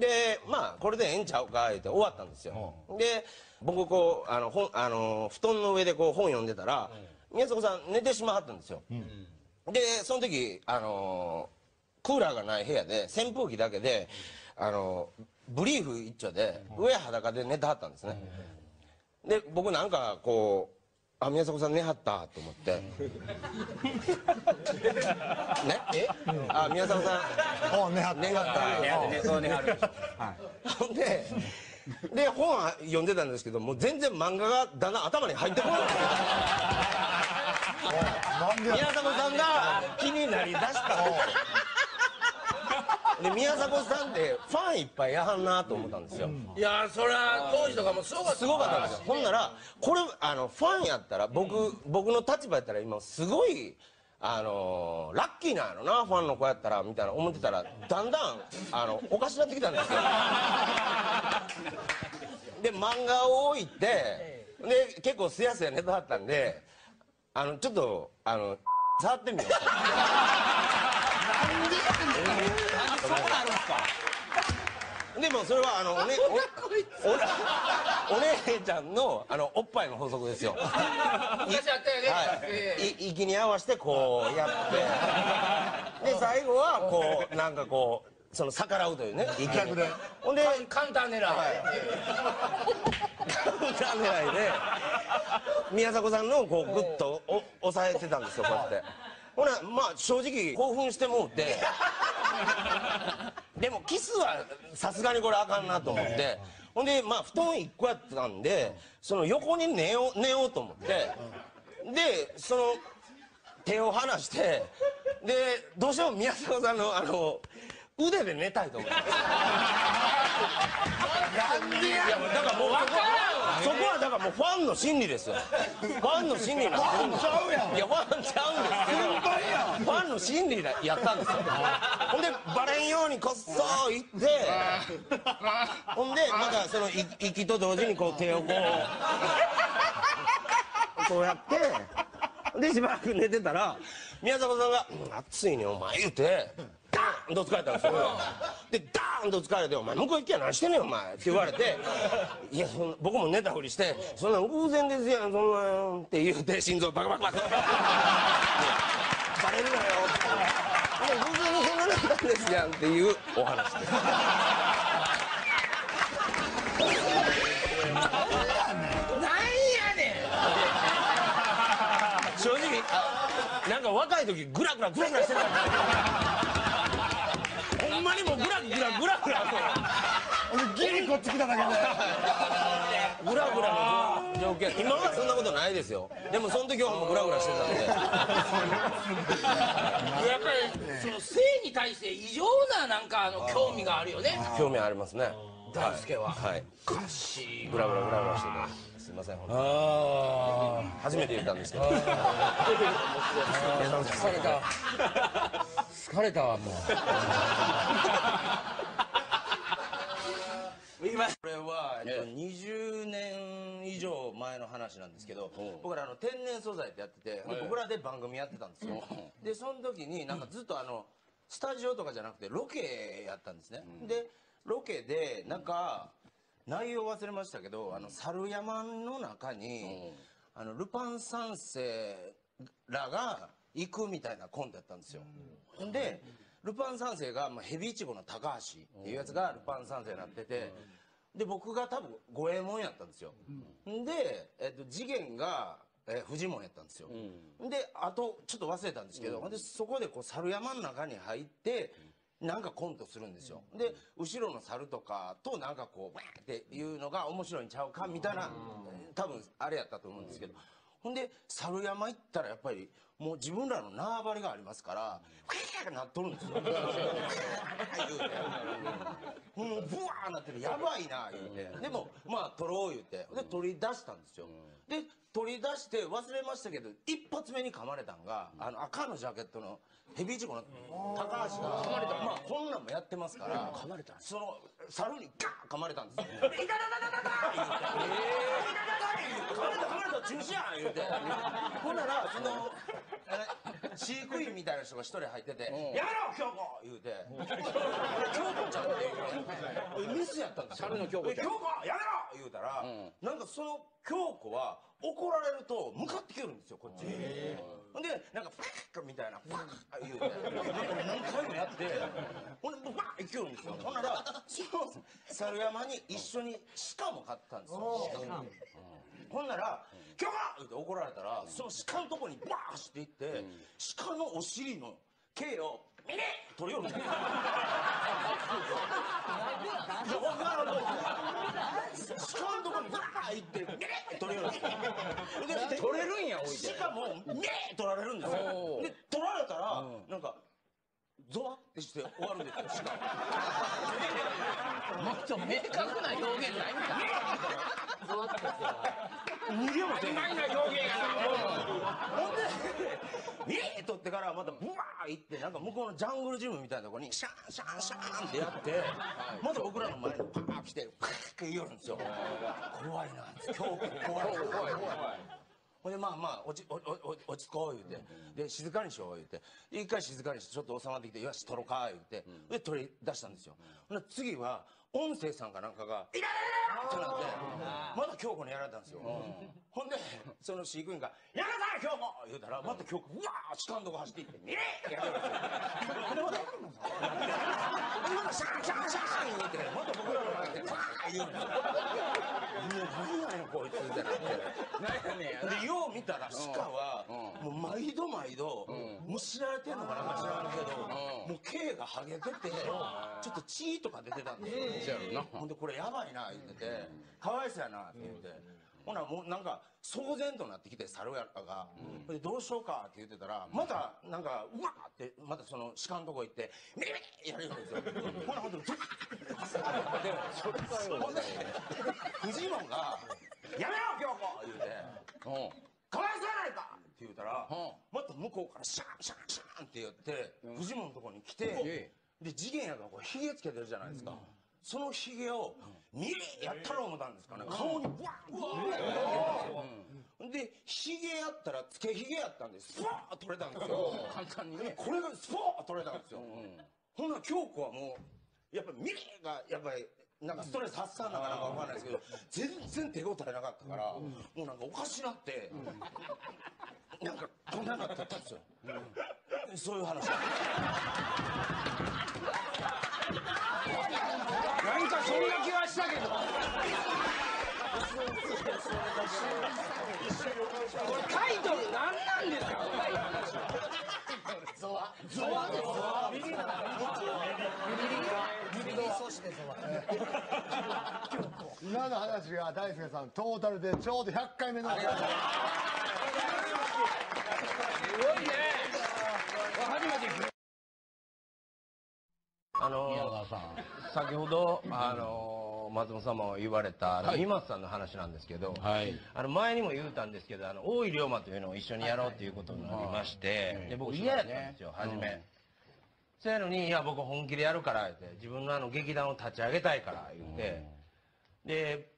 でまあこれでええんちゃうか言って終わったんですよ、で僕こうあの本あの布団の上でこう本読んでたら、宮迫さん寝てしまはったんですよ、でその時あのクーラーがない部屋で扇風機だけであのブリーフ一丁で上裸で寝てはったんですね、で僕なんかこうあ宮迫さん寝はったと思って。ね？あ宮迫さん。お寝はった。寝はった。ほんでで本は読んでたんですけどもう全然漫画がだんだん頭に入ってこない。宮迫さんが気になりだしたで宮迫さんってファンいっぱいやはんなと思ったんですよ、いやそれは当時とかもすごかった。すごかったんですよ。ほんならこれあのファンやったら僕僕の立場やったら今すごいあのーラッキーなんやろなファンの子やったらみたいな思ってたらだんだんあのおかしなってきたんですよ。で漫画を置いてで結構すやすや寝てはったんであのちょっとあの触ってみようでもそれはあのお,、ね、おおお姉ちゃんのあのおっぱいの法則ですよ。昔あったよね、はい、い息に合わせてこうやって。で最後はこうなんかこうその逆らうというね息にでほんで簡単狙い、カウンター狙いで宮迫さんのこうグッとお押さえてたんですよこうやって。ほなまあ正直興奮してもうてでもキスはさすがにこれあかんなと思って。ほんでまあ布団1個やったんでその横に寝よう寝ようと思って。でその手を離してでどうしても宮迫さんのあの腕で寝たいと思って。なん。でやだからもうそこはだからもうファンの心理ですよ。ファンの心理になってるんですよいやファンちゃうんですけどファンの心理だやったんですよ。ほんでバレんようにこっそー行って。ほんでなんかそのい息と同時にこう手をこうこうやって。でしばらく寝てたら宮迫さんがうん「暑いねお前」言うて。ダーンと疲れたんですよ。でダーンと疲れて「お前向こう行きや何してんねんお前」って言われて「いや僕も寝たふりして「そんなん偶然ですやんそんなん」って言うて心臓バカバカバカ バレるなよ。って「いや偶然にそんなのったんですやん」っていう。お話です。正直あなんか若い時グラグラグラグラしてたほんまにもうグラグラグラグラ俺ギリこっち来ただけで。グラグラの状況今はそんなことないですよ。でもその時はもうグラグラしてたんで。やっぱりその性に対して異常ななんかあの興味があるよね。興味ありますね。大輔は。はい。おかしいグラグラグラグラしててすいません本当に。あ初めて言ったんですけど。あ疲れた。疲れたわもう。これは、えっと、20年以上前の話なんですけど僕らあの天然素材ってやっててで僕らで番組やってたんですよ。でその時になんかずっとあのスタジオとかじゃなくてロケやったんですね。でロケでなんか内容忘れましたけどあの猿山の中にあのルパン三世らが行くみたいなコントやったんですよ。ほん。でルパン三世が、まあ、ヘビイチゴの高橋っていうやつがルパン三世になっててで僕が多分五右衛門やったんですよ。で、えっと、次元が、えー、フジモンやったんですよ。であとちょっと忘れたんですけど、ほんでそこでこう猿山の中に入ってなんかコントするんですよ。で後ろの猿とかとなんかこうバーンっていうのが面白いんちゃうかみたいな多分あれやったと思うんですけど。ほんで猿山行ったらやっぱりもう自分らの縄張りがありますからクーッなっとるんですよ。言うてもうブワーなってる。やばいな言うて。でもまあ撮ろう言うて。で取り出したんですよ。で取り出して忘れましたけど一発目に噛まれたんがあの赤のジャケットのヘビイチゴの高橋が噛まれた。まあこんなんもやってますから噛まれたその猿にガーッ噛まれたんですよ「いたたたたたた!」言うて「えー、いたたたた!」言うて「噛まれた噛まれた中止やん!」言うてほんならその飼育員みたいな人が一人入ってて「やめろ京子!」言うて「俺京子ちゃん」って言うミスやったんですよ。京子やめろ!」言うたらなんかその京子は怒られると向かってきよるんですよこっち。にほんでなんか「ファック」みたいな「ファック」言うて。何回もやって。ほんでバーッ行きよるんですよ。ほんならその猿山に一緒に鹿も飼ってたんですよ。鹿。ほんなら「許可!」言って怒られたらその鹿のとこにバーッ走っていって鹿のお尻の毛をミリッ取りよるんですよ。鹿のとこにバーッ行ってミリッ取りよるんで取れるんや置いて鹿もミリッ取られるんですよ。で取られたらなんかゾワってして終わるんですよ鹿。もっと明確な表現ないんか無料で曖昧な表現やほんで、えー取ってからまたブワー行って、なんか向こうのジャングルジムみたいなとこに、シャンシャンシャンってやって、また僕らの前にパー来て、パーって言うんですよ。怖いな今日怖いな。怖い怖い。ほんでまあまあ落ちおおお落ち着こう言うてで静かにしよう言うてで一回静かにしてちょっと収まってきてよし撮ろうか言うてで撮り出したんですよほんで次は音声さんかなんかが「いられってなってまた京子にやられたんですよほんでその飼育員が「やめな京子!」言うたらまた京子うわー鹿のとこ走っていって「見れ!」ってやるんですよほんでまたシャンシャンシャン言うてまた僕らの言うんですよ。もう何やねんこいつってなって。何やねんでよう見たら鹿はもう毎度毎度もう知られてんの。かなんか知らんけどもう毛がハゲててちょっと血とか出てたんですよほんでこれやばいな言っててかわいそうやなって言ってほなもうなんか騒然となってきて猿やがほんでどうしようかって言ってたらまたなんかうわーってまたその鹿のとこ行ってミリミリやるんですよ。ほなほんとドゥッでそれほんでフジモンが「やめろ京子!」言うてうんかわいそうやないか！って言うたら、うん。また向こうからシャンシャンシャンって言って、フジモンのとこに来て、えで次元やからこうヒゲつけてるじゃないですか、そのヒゲをミリやったろう思ったんですかね、顔にブワンでヒゲやったらつけヒゲやったんでスパーッ取れたんですよ。簡単にね。これがスパーッ取れたんですよ、ほんなら京子はもうやっぱミリがやっぱりなんかストレス発散なのかなんかわかんないですけど全然手応えなかったから、もうなんかおかしなって、なんか飛んなかったんですよ、そういう話んかそんな気はしたけどこれタイトル何なんですか今の話が大輔さんトータルでちょうど100回目のすごいね初めて聞くあの先ほどあの松本様も言われたあの三松さんの話なんですけど、はい。あの前にも言うたんですけどあの大井龍馬というのを一緒にやろうということになりまして、で僕嫌やったんですよ初め、そうやのに「いや僕本気でやるから」って自分のあの劇団を立ち上げたいから言って、で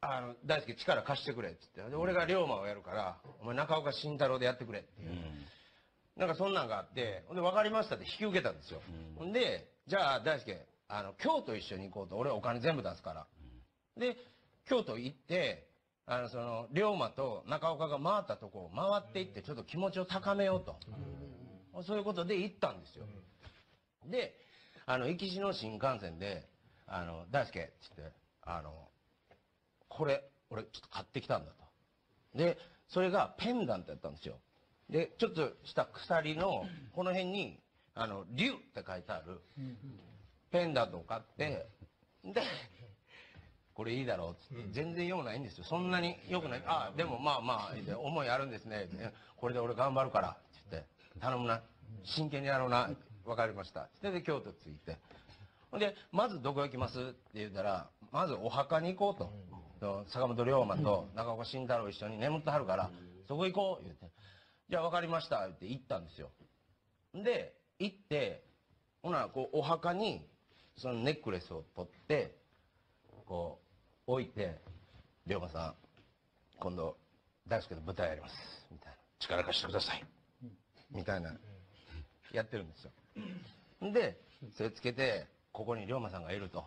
あの大輔力貸してくれって言って。で俺が龍馬をやるからお前中岡慎太郎でやってくれっていう、なんかそんなんがあって、ほんで、分かりましたって引き受けたんですよ。ほんで、じゃあ、大輔、あの、京都一緒に行こうと、俺お金全部出すから。で、京都行って、あの、その、龍馬と中岡が回ったとこを回っていって、ちょっと気持ちを高めようと。そういうことで行ったんですよ。で、あの、行きしの新幹線で、あの、大輔、つって、あの、これ、俺ちょっと買ってきたんだと。で、それがペンダントやったんですよ。で、ちょっとした鎖の、この辺に、あの、竜って書いてある、ペンダントを買って、で、これいいだろうっつって、全然用ないんですよ。そんなに良くない。あ、でもまあまあ、で思いあるんですね。でこれで俺頑張るから、って言って、頼むな。真剣にやろうな。わかりました。で、で京都着いて。ほんで、まずどこ行きます？って言ったら、まずお墓に行こうと。と坂本龍馬と中岡慎太郎一緒に眠ってはるから、そこ行こう言って。じゃあ分かりました言って行ったんですよ。で、行って、ほな、こう、お墓に、そのネックレスを取って、こう、置いて、龍馬さん、今度、大輔の舞台やります。みたいな。力貸してください。みたいな、やってるんですよ。で、それつけて、ここに龍馬さんがいると。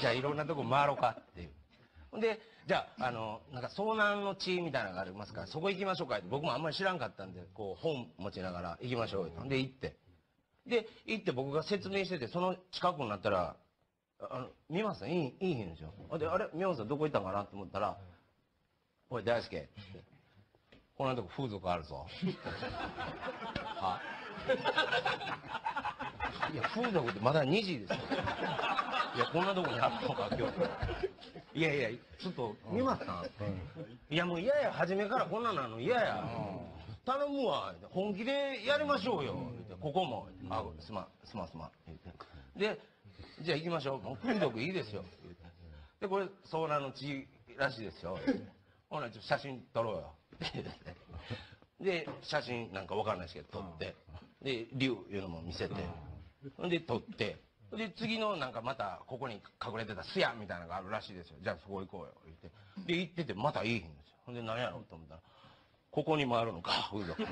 じゃあいろんなとこ回ろうかっていう。で、じゃあ、あの、なんか遭難の地みたいなのがありますから、そこ行きましょうかって。僕もあんまり知らんかったんで、こう本持ちながら行きましょうよ。で、行って。で、行って僕が説明してて、その近くになったら、あの、三松さん？いい、いいんですよ。で、あれ、三松さんどこ行ったんかなと思ったら、おい、大輔。こんなとこ風俗あるぞ。は？いや、風俗ってまだ2時ですよ。いや、こんなとこにあったのか、今日。いやいや、ちょっと、三松さん。いや、もう嫌や、初めからこんなの嫌や。頼むわ。本気でやりましょうよ。ここも。あ、すまん、すまん、すまで、じゃあ行きましょう。もう風俗いいですよ。で、これ、ソーラーの地らしいですよ。ほな、ちょっと写真撮ろうよ。で、写真なんかわかんないですけど、撮って。で、竜いうのも見せて。ほんで、撮って。で、次のなんかまた、ここに隠れてたスヤみたいなのがあるらしいですよ。じゃあそこ行こうよ。言って。で、行ってて、またいいんですよ。ほんで、何やろうと思ったら、ここに回るのか、風俗。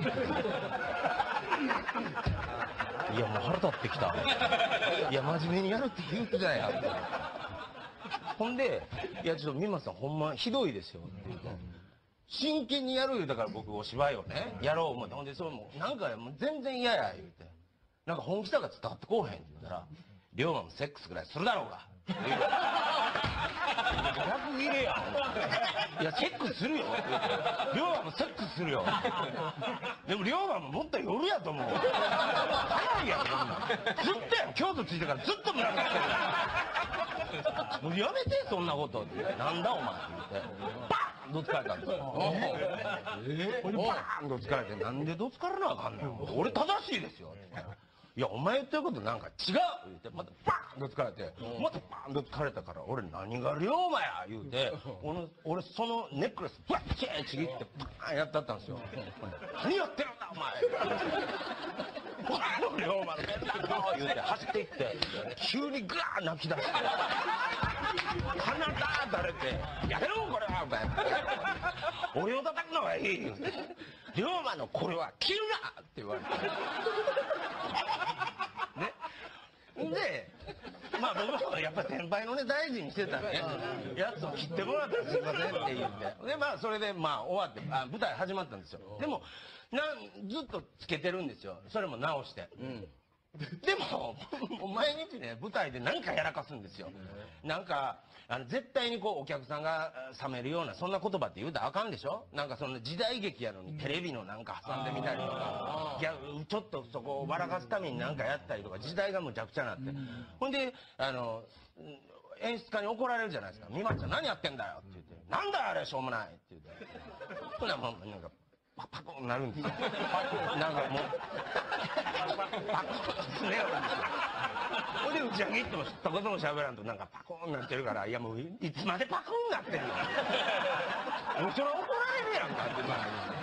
いや、もう腹立ってきた。いや、真面目にやるって言うてたやん。ほんで、いや、ちょっと、三松さん、ほんま、ひどいですよ。って言って。真剣にやるよ。だから僕、お芝居をね、やろう思って。ほんで、それも、なんか、もう全然嫌や、言うて。なんか本気さが伝わってこうへんって言ったら、龍馬もセックスぐらいするだろうが。逆切れやん。いや、セックスするよ。龍馬もセックスするよ。でも龍馬ももっと夜やと思う。早いやん、そんなん。ずっとやん、京都着いてからずっと村に来てる。もうやめて、そんなことって。なんだお前って言って。バーンどつかれたんですよ。えほいでバーンどつかれて、なんでどつかれなあかんねん。俺正しいですよ。や、お前言ってることなんか違う言って、またバーンと疲れて、またバーンと疲れたから、俺何が龍馬や言うて、俺、俺そのネックレス、バッチーンちぎって、バーンやってあったんですよ。何やってるんだ、お前龍馬のメンバー言うて走っていって、急にガー泣き出して、鼻だー垂れて、やめろこれはお前。俺を叩くのはいい言うて。龍馬のこれは切るなって言われて。ね。で、まあ僕はやっぱ先輩のね、大事にしてたね、やつを切ってもらったらすいませんって言って。で、まあそれでまあ終わって、あ舞台始まったんですよ。でも、なんずっとつけてるんですよ。それも直して。うんでも、毎日ね、舞台で何かやらかすんですよ。なんか、あの、絶対にこう、お客さんがあ冷めるような、そんな言葉って言うたらあかんでしょ？なんかその時代劇やのに、テレビのなんか挟んでみたりとか、いや、ちょっとそこを笑かすためになんかやったりとか、時代がむちゃくちゃなって。ほんで、あの、うん演出家に怒られるじゃないですか。美松ちゃん何やってんだよって言って。なんだよあれしょうもないって言って。ほんならもう、なんか、パパコンなるんですよ。なんかもう、パコンすねよるんですよ。ほんで打ち上げ行っても一言も喋らんとなんかパコンなってるから、いやもういつまでパコンなってんのもうそれ怒られるやんかって言うか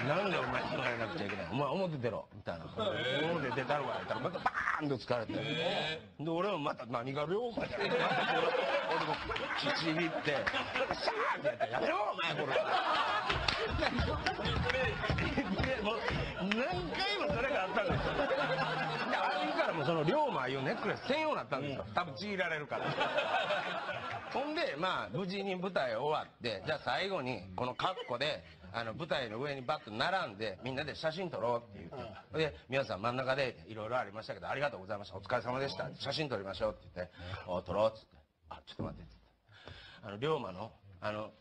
らなんでお前そやらなくちゃいけないお前表出ろみたいな。表出たるわ言ったらまたバーンと疲れて。で、俺もまた何が龍馬じゃねえまたこれ俺も口ひって、シャーってやって、やめろお前これ。でもう何回もそれがあったんですよ。で、あれからもその龍馬いうネックレス専用になったんですよ。多分ちぎられるから。ほんで、まあ、無事に舞台終わって、じゃあ最後に、この格好で、あの、舞台の上にバッと並んで、みんなで写真撮ろうって言って。で、皆さん真ん中でいろいろありましたけど、ありがとうございました。お疲れ様でした。写真撮りましょうって言って、お撮ろうっつって。あ、ちょっと待ってっつって。あの、龍馬の、あの、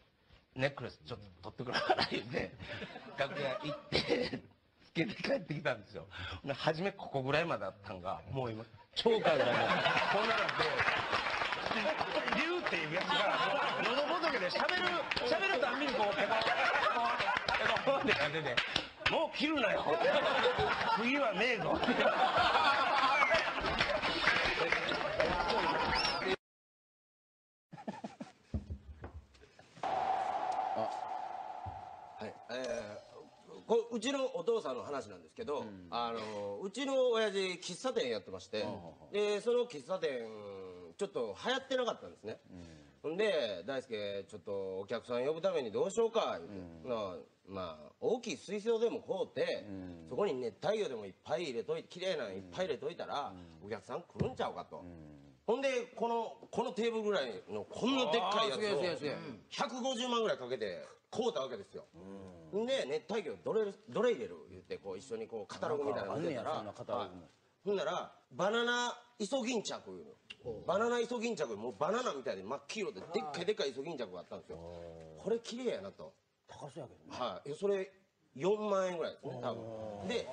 ネックレスちょっと取ってくれから言って、楽屋行って、つけて帰ってきたんですよ。で初めここぐらいまであったんが、もう今、超過ぐらいまで。こんなのって、竜っていうやつが、喉仏で喋る、喋るたんびにこう、ペコペコ、ペコペコってやってて、もう切るなよ。次はねえぞ。はい、えーこうちのお父さんの話なんですけど、あのうちの親父喫茶店やってまして、でその喫茶店ちょっと流行ってなかったんですね、ほん。で大輔ちょっとお客さん呼ぶためにどうしようか言うて、まあ大きい水槽でも買うて、そこに熱帯魚でもいっぱい入れといて綺麗なのいっぱい入れといたら、お客さん来るんちゃうかと、ほんでこのこのテーブルぐらいのこんなでっかいやつを150万ぐらいかけて買うたわけですよ、ん。で熱帯魚どれどれ入れる？言ってこう一緒にこうカタログみたいなの見てたらあんねやそんなカタログも。はい。ほんならバナナイソギンチャクいうの。バナナイソギンチャクもうバナナみたいで真っ黄色ででっかいでっかいイソギンチャクがあったんですよ。これ綺麗やなと。高そうやけどね。はい。それ4万円ぐらいですね多分。で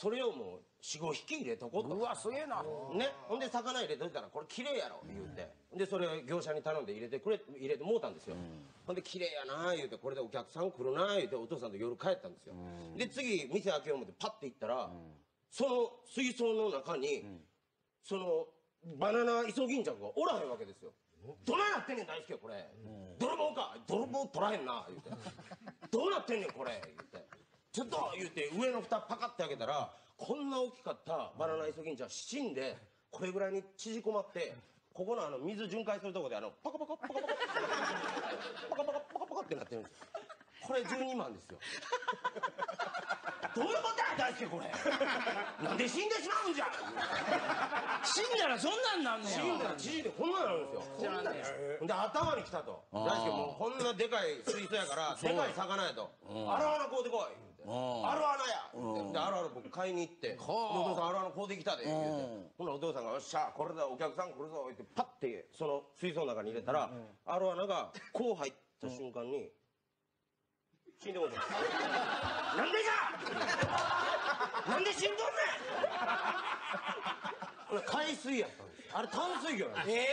それをもう45匹入れとこうと。うわすげえな。ね、ほんで魚入れといたらこれ綺麗やろ言うて、でそれを業者に頼んで入れてくれ入れてもうたんですよ、ほんで綺麗やな言うてこれでお客さん来るな言うてお父さんと夜帰ったんですよ、で次店開けよう思ってパッて行ったら、その水槽の中に、そのバナナイソギンチャクがおらへんわけですよ。どないなってんねん大輔これ、泥棒か。泥棒取らへんな言うて。どうなってんねんこれ言うて。ちょっと言うて上の蓋パカって開けたらこんな大きかったバナナイソギンチャク死んでこれぐらいに縮こまってここのあの水巡回するとこであのパカパカパカパカパカパカパカパカパカってなってるんですよこれ12万ですよどういうことや大輔これなんで死んでしまうんじゃ死んだらそんなんなんね死んだら縮んでこんなんなるんですよ知らんねで頭に来たと大輔もうこんなでかい水槽やからでかい魚やと「アロハナ買うてこい」言うて「アロハナや」言うてでアロハナ僕買いに行って「でお父さんアロハナ買うてきたで」言うて。ほなお父さんが「よっしゃこれだお客さん来るぞ」言ってパッてその水槽の中に入れたらアロハナがこう入った瞬間に死んでもうたなんでじゃ！なんで死んどんねん！海水やったんあれ淡水魚なんです。え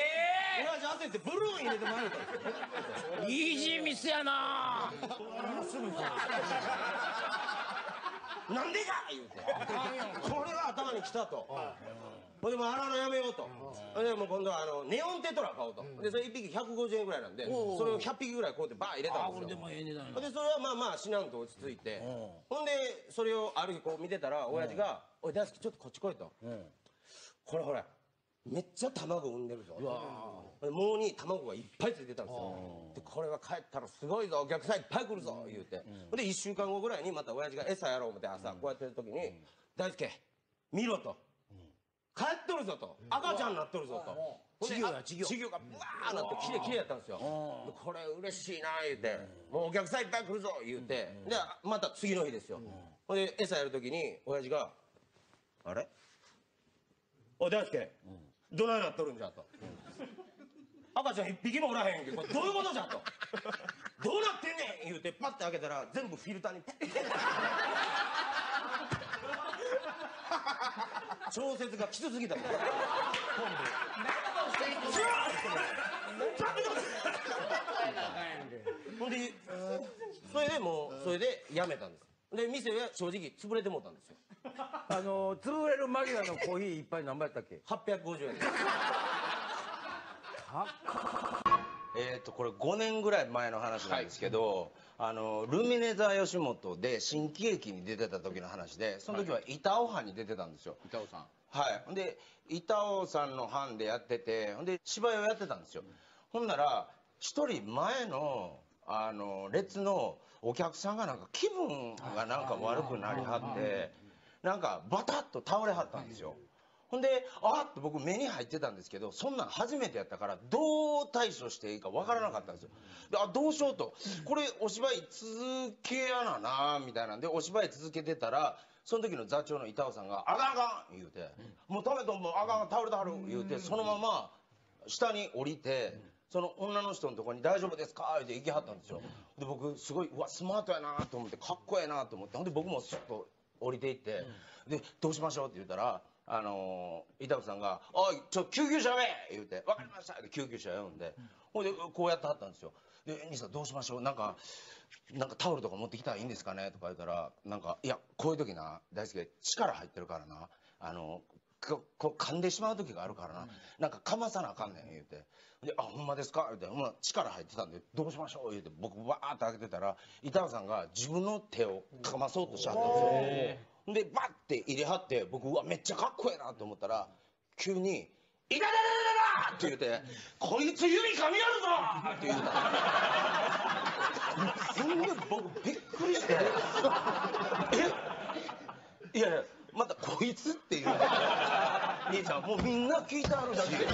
親父焦ってブルーン入れてもらえた。んですイージーミスやななんでじゃ言うて。これが頭に来たと。ほんでもう洗うのやめようと。ほんでもう今度はあのネオンテトラ買おうと。でそれ1匹150円ぐらいなんでそれを100匹ぐらいこうやってバー入れたんですよ。でもええ値段でそれはまあまあ死なんと落ち着いて。ほんでそれをある日こう見てたら親父が「おい大輔ちょっとこっち来い」と「これほらめっちゃ卵産んでるぞ」でもうに卵がいっぱいついてたんですよ。でこれは帰ったらすごいぞお客さんいっぱい来るぞ言うて。ほんで1週間後ぐらいにまた親父が餌やろう思って朝こうやってる時に「大輔見ろ」と「帰っとるぞ」と「赤ちゃんになっとるぞ」と。稚魚やほんであ稚魚がブワーなってきれいきれいやったんですよ。でこれ嬉しいな言うて。もうお客さんいっぱい来るぞ言うて。でまた次の日ですよ。ほんで餌やる時に親父が「あれ？おい大輔どないなっとるんじゃ」と。赤ちゃん一匹もおらへんけどどういうことじゃと。どうなってんねん言うてパッて開けたら全部フィルターに。ペッて調節がきつすぎた。とほんでそれでもうそれでやめたんです。で店は正直潰れてもうたんですよ。あの潰れる間際のコーヒー一杯何杯やったっけ？850円。ですえっとこれ5年ぐらい前の話なんですけど、あのルミネ座吉本で新喜劇に出てた時の話でその時は板尾藩に出てたんですよ。板尾さん。はい。で板尾さんの班でやっててほんで芝居をやってたんですよ、ほんなら一人前のあの列のお客さんがなんか気分がなんか悪くなりはってなんかバタッと倒れはったんですよ。ほんであっと僕目に入ってたんですけどそんなん初めてやったからどう対処していいかわからなかったんですよ。であどうしようと。これお芝居続けやななみたいなんでお芝居続けてたらその時の座長の板尾さんが「あかんあかん」言うて「もうダメともうあかん倒れてはる」言うてそのまま下に降りてその女の人のとこに「大丈夫ですか?」って行きはったんですよ。で僕すごいうわスマートやなと思ってかっこええなと思ってほんで僕もスッと降りていってで「どうしましょう?」って言ったらあのー板尾さんが「おいちょ救急車呼べ!」言うて「分かりました」って救急車呼んでほんでこうやってはったんですよ。で「兄さんどうしましょう？なんかなんかタオルとか持ってきたらいいんですかね?」とか言ったらなんか「いやこういう時な大輔力入ってるからな。あのここう噛んでしまう時があるからな、なんか噛まさなあかんねん言うてで、あ、ほんまですか？みたいな。ま、力入ってたんで、どうしましょう？言うて、僕、バーって開けてたら、板野さんが自分の手をかまそうとしちゃったんですよ。で、バッて入れはって、僕、うわ、めっちゃかっこええなと思ったら、急に、いただだだだって言うて、こいつ指噛みあるぞって言うた。すんごい僕、びっくりして、え？いやいや、またこいつって言う。はもうみんな聞いてあるだけ で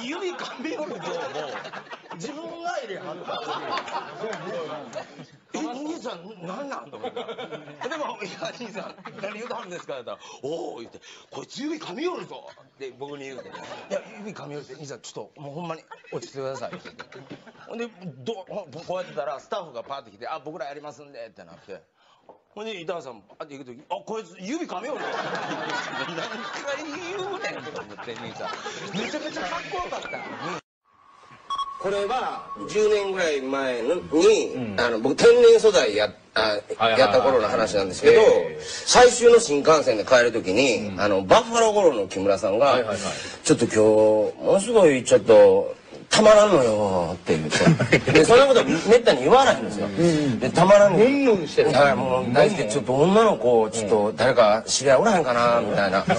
で指噛み寄るともう自分が入れはった。え兄さん何なんと思った？でも「いや兄さん何言うとはるんですか?」って言ったら「おお」言って「こいつ指噛み寄るぞ」って僕に言うて「いや指噛み寄るって兄さんちょっともうほんまに落ち着いてください」って言ってほんでどこうやってたらスタッフがパーって来て「あ僕らやりますんで」ってなってほんで板橋さんパーって行く時「あこいつ指噛み寄るぞ」何回言うねんと思って兄さん。めちゃくちゃかっこよかったこれは10年ぐらい前のに、あの僕天然素材やあやった頃の話なんですけど、最終の新幹線で帰る時に、あのバッファローゴロの木村さんが、ちょっと今日ものすごいちょっとたまらんのよって言って。でそんなことめったに言わないんですよ、でたまらんの。うんうんしてる。だからもう大輔ちょっと女の子ちょっと誰か知り合いおらへんかなみたいな。で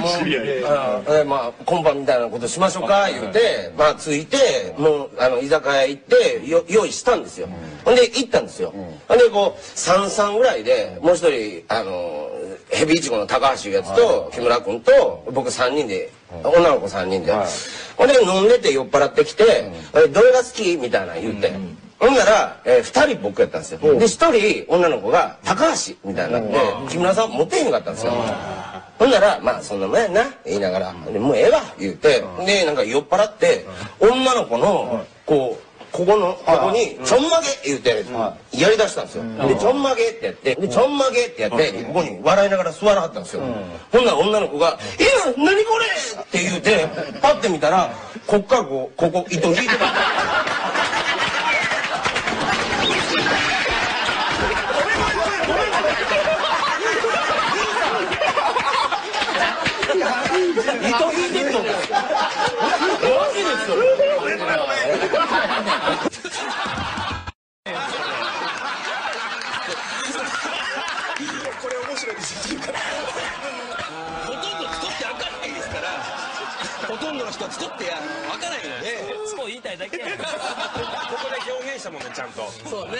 もううんでまあ今晩みたいなことしましょうか言うてまあ着いてもうあの居酒屋行ってよ用意したんですよ。ほんで行ったんですよ。ほんでこう33ぐらいでもう一人あのヘビイチゴの高橋いうやつと木村君と僕3人で女の子3人で、ほんで飲んでて酔っ払ってきて「えどれが好き?」みたいな言って、ほんなら、え2人僕やったんですよ、で1人女の子が高橋みたいになって、木村さん持ってへんかったんですよ、ほんなら「まあそんなもんやな」言いながら「でもうええわ」言うて。でなんか酔っ払って女の子のこうここの、ここに、ちょんまげ言うて、やり出したんですよ。で、ちょんまげってやって、で、ちょんまげってやって、ここに笑いながら座らはったんですよ。ほんなら女の子が、いや、何これ？って言うて、パッて見たら、こっからこう、ここ、糸引いてた。そうね。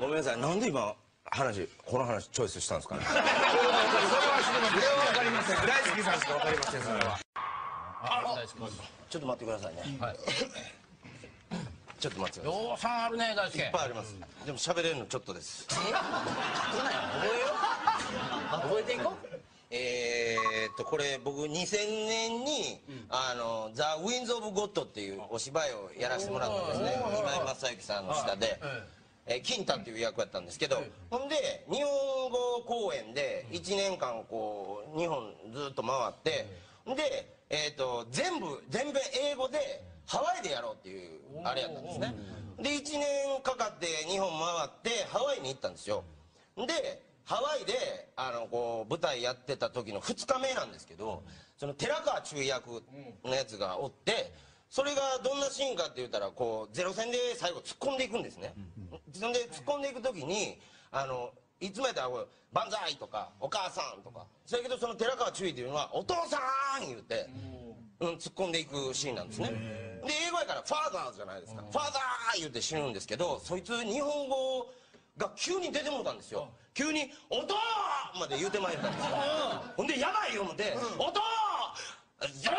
ごめんなさい、なんで今、話、この話チョイスしたんですかね？大好きさんしかわかりませんそれは。ちょっと待ってくださいね。ちょっと待ってください。ようさんあるね大輔。いっぱいあります。でも喋れるのちょっとです。覚えていこうえーっと、これ僕2000年に、あの、ザ・ウィンズ・オブ・ゴッドっていうお芝居をやらせてもらったんですね。今井正幸さんの下で。えー、金太っていう役やったんですけど、ほんで、日本語公演で1年間こう、日本ずっと回って、で、えーっと、全部、全部英語で、ハワイでやろうっていう、あれやったんですね。で、1年かかって日本回って、ハワイに行ったんですよ。で、ハワイで、あの、こう、舞台やってた時の2日目なんですけど、その寺川中役のやつがおって、それがどんなシーンかって言ったら、こう、ゼロ戦で最後突っ込んでいくんですね。そんで、突っ込んでいく時に、あの、いつもやったらこう、万歳とか、お母さんとか、そやけどその寺川中尉っていうのは、お父さん言うて、うん、突っ込んでいくシーンなんですね。で、英語やから、ファーザーじゃないですか。ファーザー言うて死ぬんですけど、そいつ日本語をが急に出てもうたんですよ。急に、おとーまで言うてまいったんですよ。ほんで、やばい思って、おとーじゃー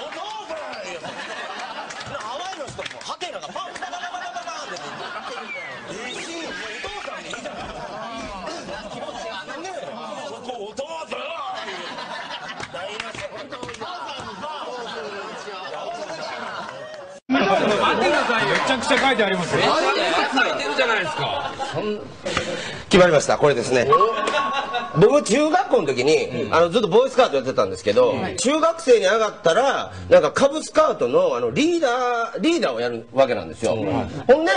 お父さん言うてハワイの人も、ハテナがパンって出て、ええシーン、お父さんでいいじゃないですか。気持ちがあんねそこ、お父さん言うて台無しお父さん待ってくださいよめちゃくちゃ書いてありますよ。書いてるじゃないですか。決まりました。これですね。僕中学校の時に、あのずっとボーイスカートやってたんですけど、中学生に上がったらなんかカブスカートのあのリーダーリーダーをやるわけなんですよ、ほんで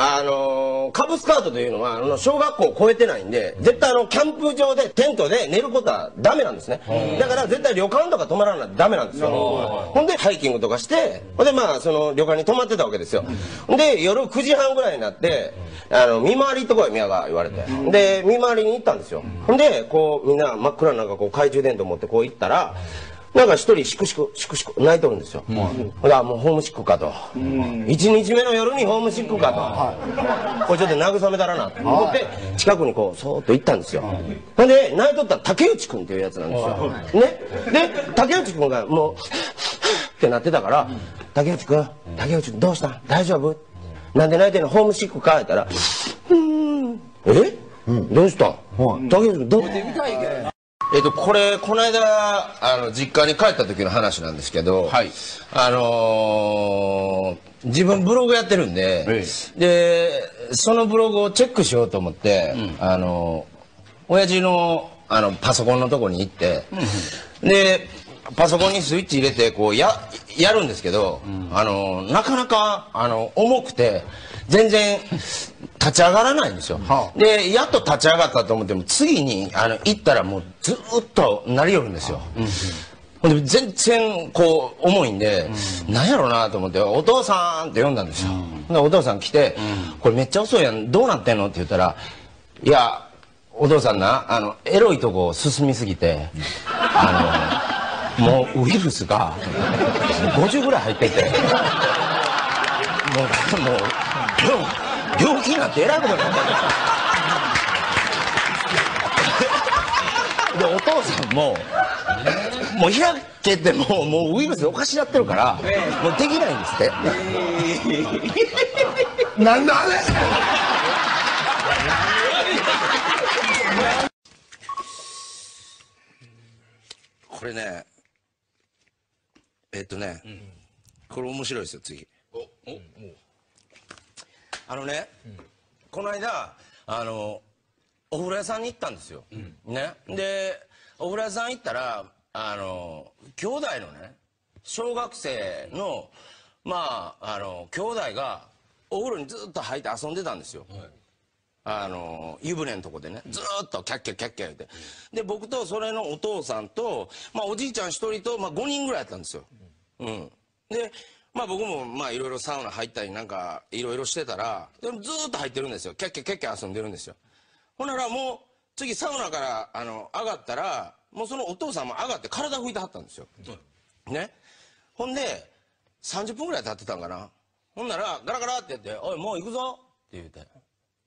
あのカブスカートというのはあの小学校を超えてないんで絶対あのキャンプ場でテントで寝ることはダメなんですね、だから絶対旅館とか泊まらないとダメなんですよ、ほんでハイキングとかしてほんでまあその旅館に泊まってたわけですよ。で夜9時半ぐらいになってあの見回り行ってこい宮川言われて。で見回りに行ったんですよ。ほんでこうみんな真っ暗な中こう懐中電灯持ってこう行ったらなんか一人しくしくしくしく泣いとるんですよ、ほらもうホームシックかと、一日目の夜にホームシックかと、これちょっと慰めたらなと思って近くにこうそーっと行ったんですよ、ほんで泣いとったら竹内君っていうやつなんですよ、ね。で竹内君がもうってなってたから「竹内君竹内君どうしたん？大丈夫?」なんで泣いてんの？ホームシックか?」言ったら「うーん。え、どうしたん？竹内君どう？えっと、これ、この間、あの、実家に帰った時の話なんですけど、はい。あのー自分ブログやってるんで、えで、そのブログをチェックしようと思って、あの親父の、あの、パソコンのとこに行って、で、パソコンにスイッチ入れて、こう、や、やるんですけど、あのなかなか、あの、重くて、全然、立ち上がらないんですよ。で、やっと立ち上がったと思っても、次に、あの、行ったらもうずーっとなりよるんですよ。ほんで全然こう重いんで、なんやろうなと思って「お父さん」って呼んだんですよ、ほん。でお父さん来て、これめっちゃ遅いやんどうなってんの?」って言ったら「いやお父さんなあのエロいとこ進みすぎて、あのもうウイルスが50ぐらい入ってて。もうもう病 病気になってえらいことになったんですよでお父さんももう開けてももうウイルスでおかしなってるから、もうできないんですって。何の話これね、えっとね、これ面白いですよ、次。あのね、この間、あの、お風呂屋さんに行ったんですよ。ね。で、お風呂屋さん行ったら、あの、兄弟のね、小学生の、まあ、あの、兄弟が、お風呂にずっと入って遊んでたんですよ。あの湯船のとこでねずっとキャッキャキャッキャ言ってで僕とそれのお父さんと、まあ、おじいちゃん一人と、まあ、5人ぐらいやったんですよ、うん、でまあ僕もまあいろいろサウナ入ったりなんかいろいろしてたらでもずーっと入ってるんですよ。キャッキャキャッキャ遊んでるんですよ。ほんならもう次サウナからあの上がったらもうそのお父さんも上がって体拭いてはったんですよ、ね。ほんで30分ぐらい経ってたんかな。ほんならガラガラってやって「おいもう行くぞ」って言うて。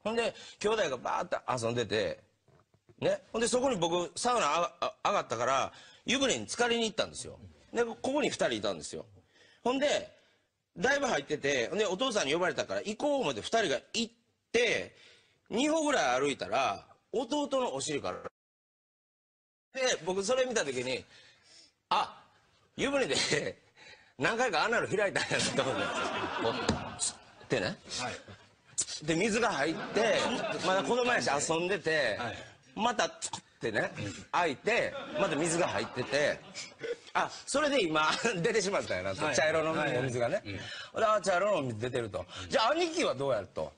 ほんで兄弟がバーって遊んでてね。ほんでそこに僕サウナ上がったから湯船に浸かりに行ったんですよ。でここに2人いたんですよ。ほんでだいぶ入っててでお父さんに呼ばれたから行こう思って2人が行って2歩ぐらい歩いたら弟のお尻から。で僕それ見た時にあ湯船で何回かアナル開いたんやなと思ってってね、で水が入ってまだ子供やし遊んでて、またチュッってね開いてまた水が入っててあそれで今 出てしまったんやなと、茶色のお水がね、であ茶色のお水出てると。じゃあ兄貴はどうやると？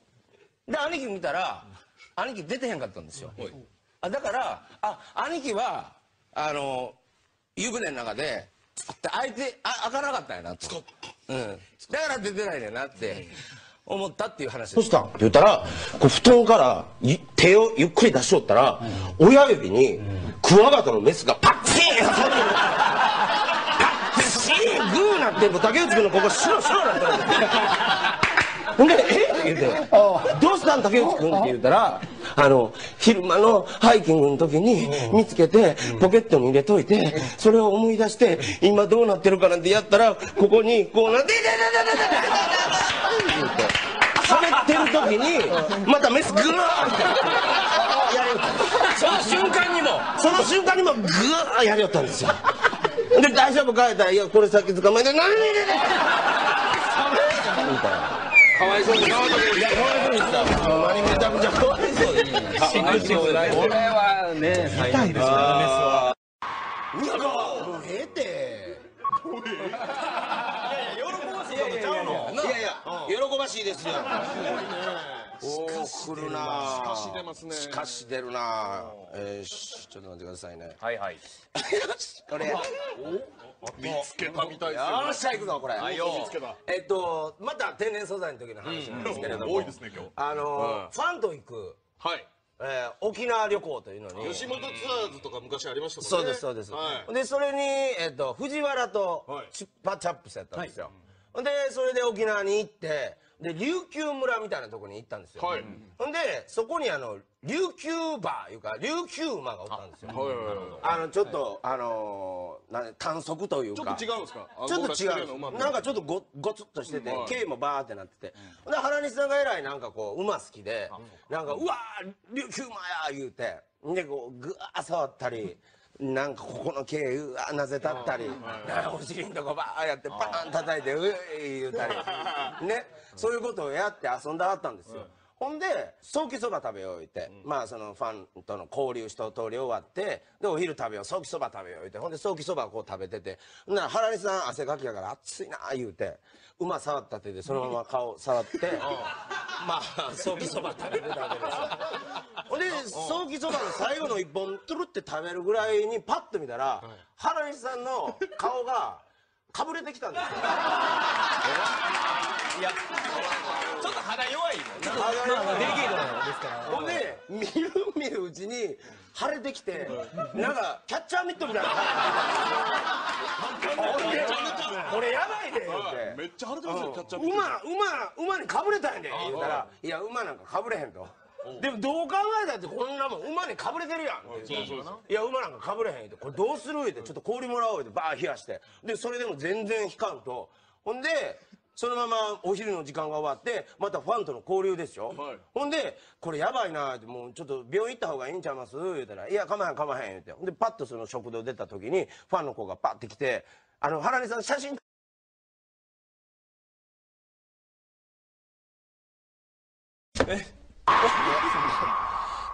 で兄貴見たら兄貴出てへんかったんですよ。あだからあ兄貴はあの湯船の中でって開いてあ開かなかったんやなと、うん、だから出てないねんなって思ったっていう話どうしたん？って言ったらこう布団からい手をゆっくり出しとったら、親指にクワガタのメスがパッチーン挟んでるパッチーングーなってもう竹内君のここ白白なってるほんで「えっ?」って言うて「どうしたん竹内君」って言うたらあの昼間のハイキングの時に見つけてポケットに入れといてそれを思い出して今どうなってるかなんてやったらここにこうなって「痛い痛い痛い痛い痛い痛い言うて喋ってる時にまたメスグーってやりよったその瞬間にもその瞬間にもグーッやりよったんですよ。で大丈夫か言ったら「いやこれさっき捕まえて何でででみたいなかわいそうにかわいそうにいやかわいそうにさほんまにめちゃくちゃかわいそうにこれはね最悪ですよ。うわもうええていやいや喜ばしいですよ。おー来るなしかし出ます。ね。しかし出るなえーしちょっと待ってくださいね。はいはい。これ。よ見つけたみたいですよ。っしゃ行くぞこれ。見つけた。えっとまた天然素材の時の話なんですけれども。多いですね今日。あのファンと行くはい。えー沖縄旅行というのに。吉本ツアーズとか昔ありましたもんね。そうですそうです、はい。でそれに、えっと藤原とはい。チッパチャップスやったんですよ、ほん。でそれで沖縄に行ってで琉球村みたいなとこに行ったんですよ、はい。ほんでそこにあの琉球馬いうか琉球馬がおったんですよ。はいはいはいあのちょっとあのー、なん短足というちょかっと違うんですか？ちょっと違ううなんかちょっとごごつっとしててはい。毛もバーってなってて。で原西さんがえらいなんかこう馬好きでなんか「うわー琉球馬や!」言うて。でこうぐわー触ったりなんかここの毛うわーなぜたったりお尻のとこバーやってパーン叩いて「うい!」言うたり。ね。そういうことをやって遊んではったんですよほんでソーキそば食べよう言って、まあそのファンとの交流一通り終わってでお昼食べよう。ソーキそば食べよう言って。ほんでソーキそばをこう食べてて。ほんなら原西さん汗かきやから熱いな言うて。馬触った手でそのまま顔触って。まあソーキそば食べてたわけですよほんでソーキそばの最後の一本トゥルって食べるぐらいにパッと見たら原西さんの顔がかぶれてきたんですよ。ちょっと肌弱いもんな。肌弱いデリケートなですからほんで見る見るうちに腫れてきてなんかキャッチャーミットみたいな。これやばいでめっちゃ腫れてますよキャッチャー馬馬馬にかぶれたんやで言うたら「いや馬なんかかぶれへん」と。でもどう考えたってこんなもん馬にかぶれてるやん。って言うそうそうそう。いや馬なんかかぶれへん言うてこれどうする？言うてちょっと氷もらおう言うてバー冷やして。でそれでも全然引かんと。ほんでそのままお昼の時間が終わってまたファンとの交流ですよ、はい。ほんでこれやばいなってもうちょっと病院行った方がいいんちゃいます？言うたら「いやかまへんかまへん」言うて。ほんでパッとその食堂出た時にファンの子がパッて来て「あの原西さん写真え？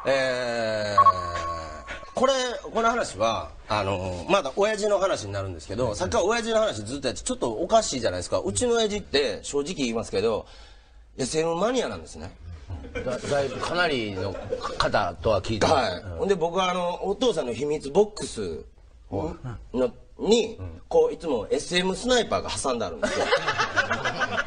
ー、これこの話はあのまだ親父の話になるんですけどさっきから親父の話ずっとやってちょっとおかしいじゃないですか。うちの親父って正直言いますけど SM マニアなんですね。だだいぶかなりの方とは聞いてはい、ほんで僕はあのお父さんの秘密ボックスのにこういつも SM スナイパーが挟んであるんですよ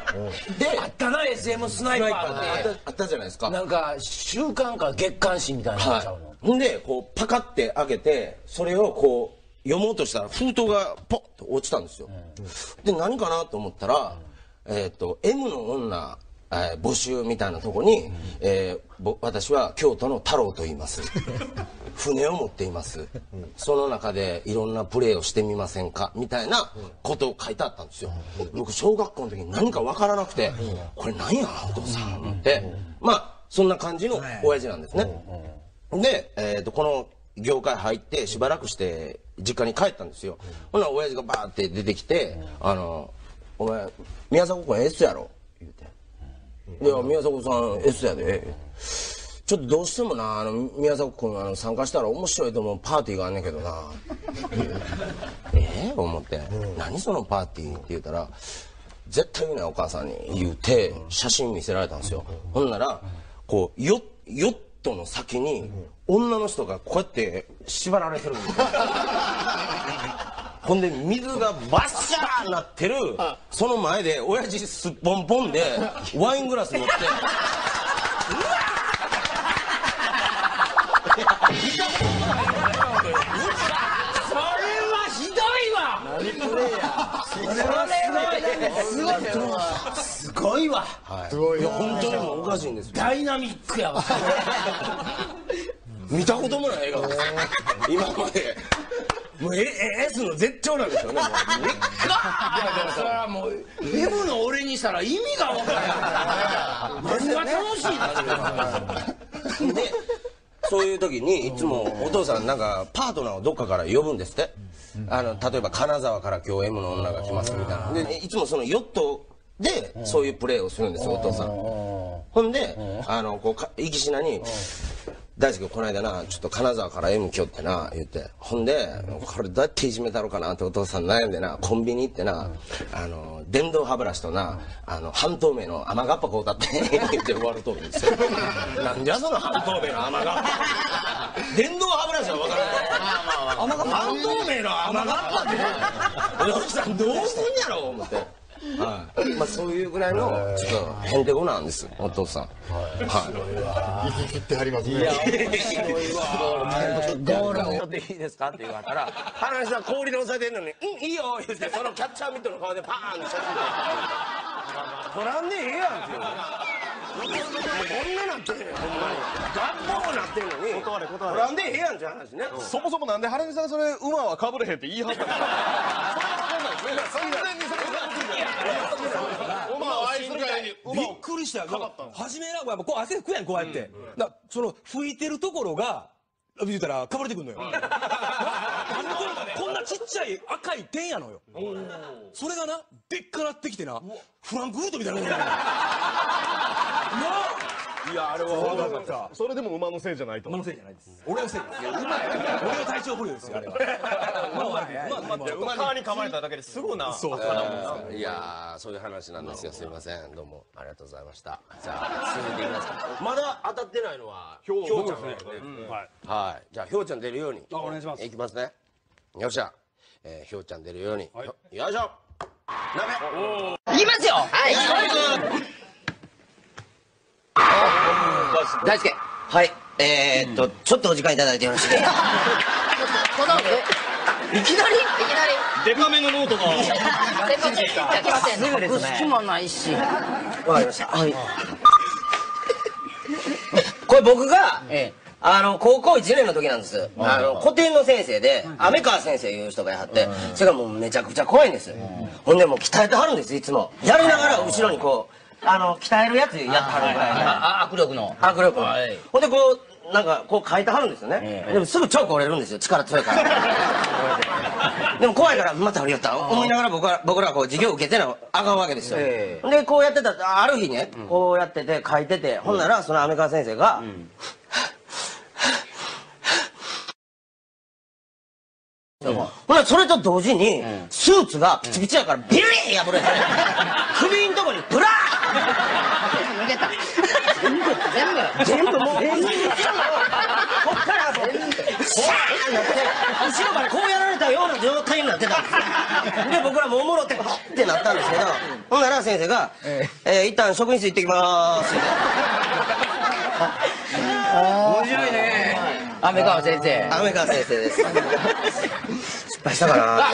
であったな SM スナイパーって。あったじゃないですか。なんか週刊か月刊誌みたいなのちゃうの、はい、ほんでこうパカって開けてそれをこう読もうとしたら封筒がポッと落ちたんですよ、で何かなと思ったら、えっ、と M の女えー募集みたいなとこに、えーぼ私は京都の太郎と言います。船を持っています、その中でいろんなプレーをしてみませんか？みたいなことを書いてあったんですよ。僕小学校の時に何か分からなくてこれ何やお父さん思って。まあそんな感じの親父なんですね。で、えー、とこの業界入ってしばらくして実家に帰ったんですよ。ほな親父がバーって出てきて「あのお前宮迫君 S やろ」言うて「いや宮迫さん S やで」ちょっとどうしてもなあの宮迫君あの参加したら面白いと思うパーティーがあんねんけどな。ええ？思って、何そのパーティーって言うたら絶対言うなよお母さんに言うて写真見せられたんですよ、ほんならこうヨヨットの先に女の人がこうやって縛られてるんですよ。ほんで水がバッシャーなってるその前で親父すっぽんぽんでワイングラス持って。それはひどいわ。すごい。わ。すごい。な本当にもうおかしいんですよ。ダイナミックやわ。見たこともない映画です。今までもうええ S の絶頂なんですよねもう。いやでもそれはもう M の俺にしたら意味が分からん。何が楽しい。のでそういう時にいつもお父さんなんかパートナーをどっかから呼ぶんですって。あの例えば金沢から今日 M の女が来ますみたいな。でいつもそのヨットでそういうプレーをするんですよお父さん。ほんであのこうか行きしなに大輔君この間なちょっと金沢から M 来よってな言って。ほんでこれどうやっていじめたろうかなってお父さん悩んでなコンビニ行ってなあの電動歯ブラシとなあの半透明の雨がっぱこうだって言って終わると思うんですよ。なんじゃその半透明の雨がっぱ。電動歯ブラシは分からない半透明の雨がっぱって。お父さんどうすんやろ思ってはい。まあそういうぐらいの、ちょっと、へんてこなんです、お父さん。は息切ってはりますね。ゴール持っていいですかって言われたら、話は氷で押さえてんのに、うん、いいよ言って、そのキャッチャーミットの顔でパーンって写真撮らんでええやんっていう。もうこんななってんねん、ほんまに。学校なってんのに、断れ断れ取らんでええやんって話ね。そもそもなんで原西さんそれ馬はかぶれへんって言い張ったの？それは分かんないですね完全にそれ馬を愛するがゆえにびっくりした。よ初めなやっぱこう汗拭くやんこうやって、だからその拭いてるところが言うたらかぶれてくんのよ、な初めこんこんなちっちゃい赤い点やのよそれがなでっかなってきてなフランクフルトみたいなもんやねんなあいやあれはそうだ分かった。それでも馬のせいじゃないと。馬のせいじゃないです。俺のせいです俺の体調不良ですよあれは。馬は馬馬馬馬に噛まれただけですぐなそういやーそういう話なんですよすいませんどうもありがとうございましたじゃあ続いていきますかまだ当たってないのはひょうちゃんですねはいじゃあひょうちゃん出るようにお願いしますいきますねよっしゃえーひょうちゃん出るようによよいしょ鍋いきますよはい大輔。はい。えーっとちょっとお時間いただいてよろしいですか？いきなり？いきなり。デカめのノートが。すぐですね隙もないしわかりましたはいこれ僕が、あの高校1年の時なんですあの古典の先生で雨川先生いう人がやはってそれがもうめちゃくちゃ怖いんですほんでもう鍛えてはるんですいつもやりながら後ろにこうあの鍛えるやつやってはるぐらいね。握力の。迫力。ほんでこうなんかこう書いてはるんですよね、でもすぐチョーク折れるんですよ。力強いから。でも怖いからまた折りよった。思いながら僕ら僕らはこう授業受けてなあかんわけですよ、でこうやってたらある日ね、こうやってて書いてて、ほんならその雨川先生が、ほなそれと同時に、スーツがピチピチやからビリー破れて、首んとこにブラー抜けた全部。全部。全部もう、こっからこう、シャーってなって、後ろからこうやられたような状態になってたんですよ。で、僕らもおもろって、パッってなったんですけど、ほんなら先生が、えー、一旦職員室行ってきまーす。面白いね。雨川先生。雨川先生です。失敗したかな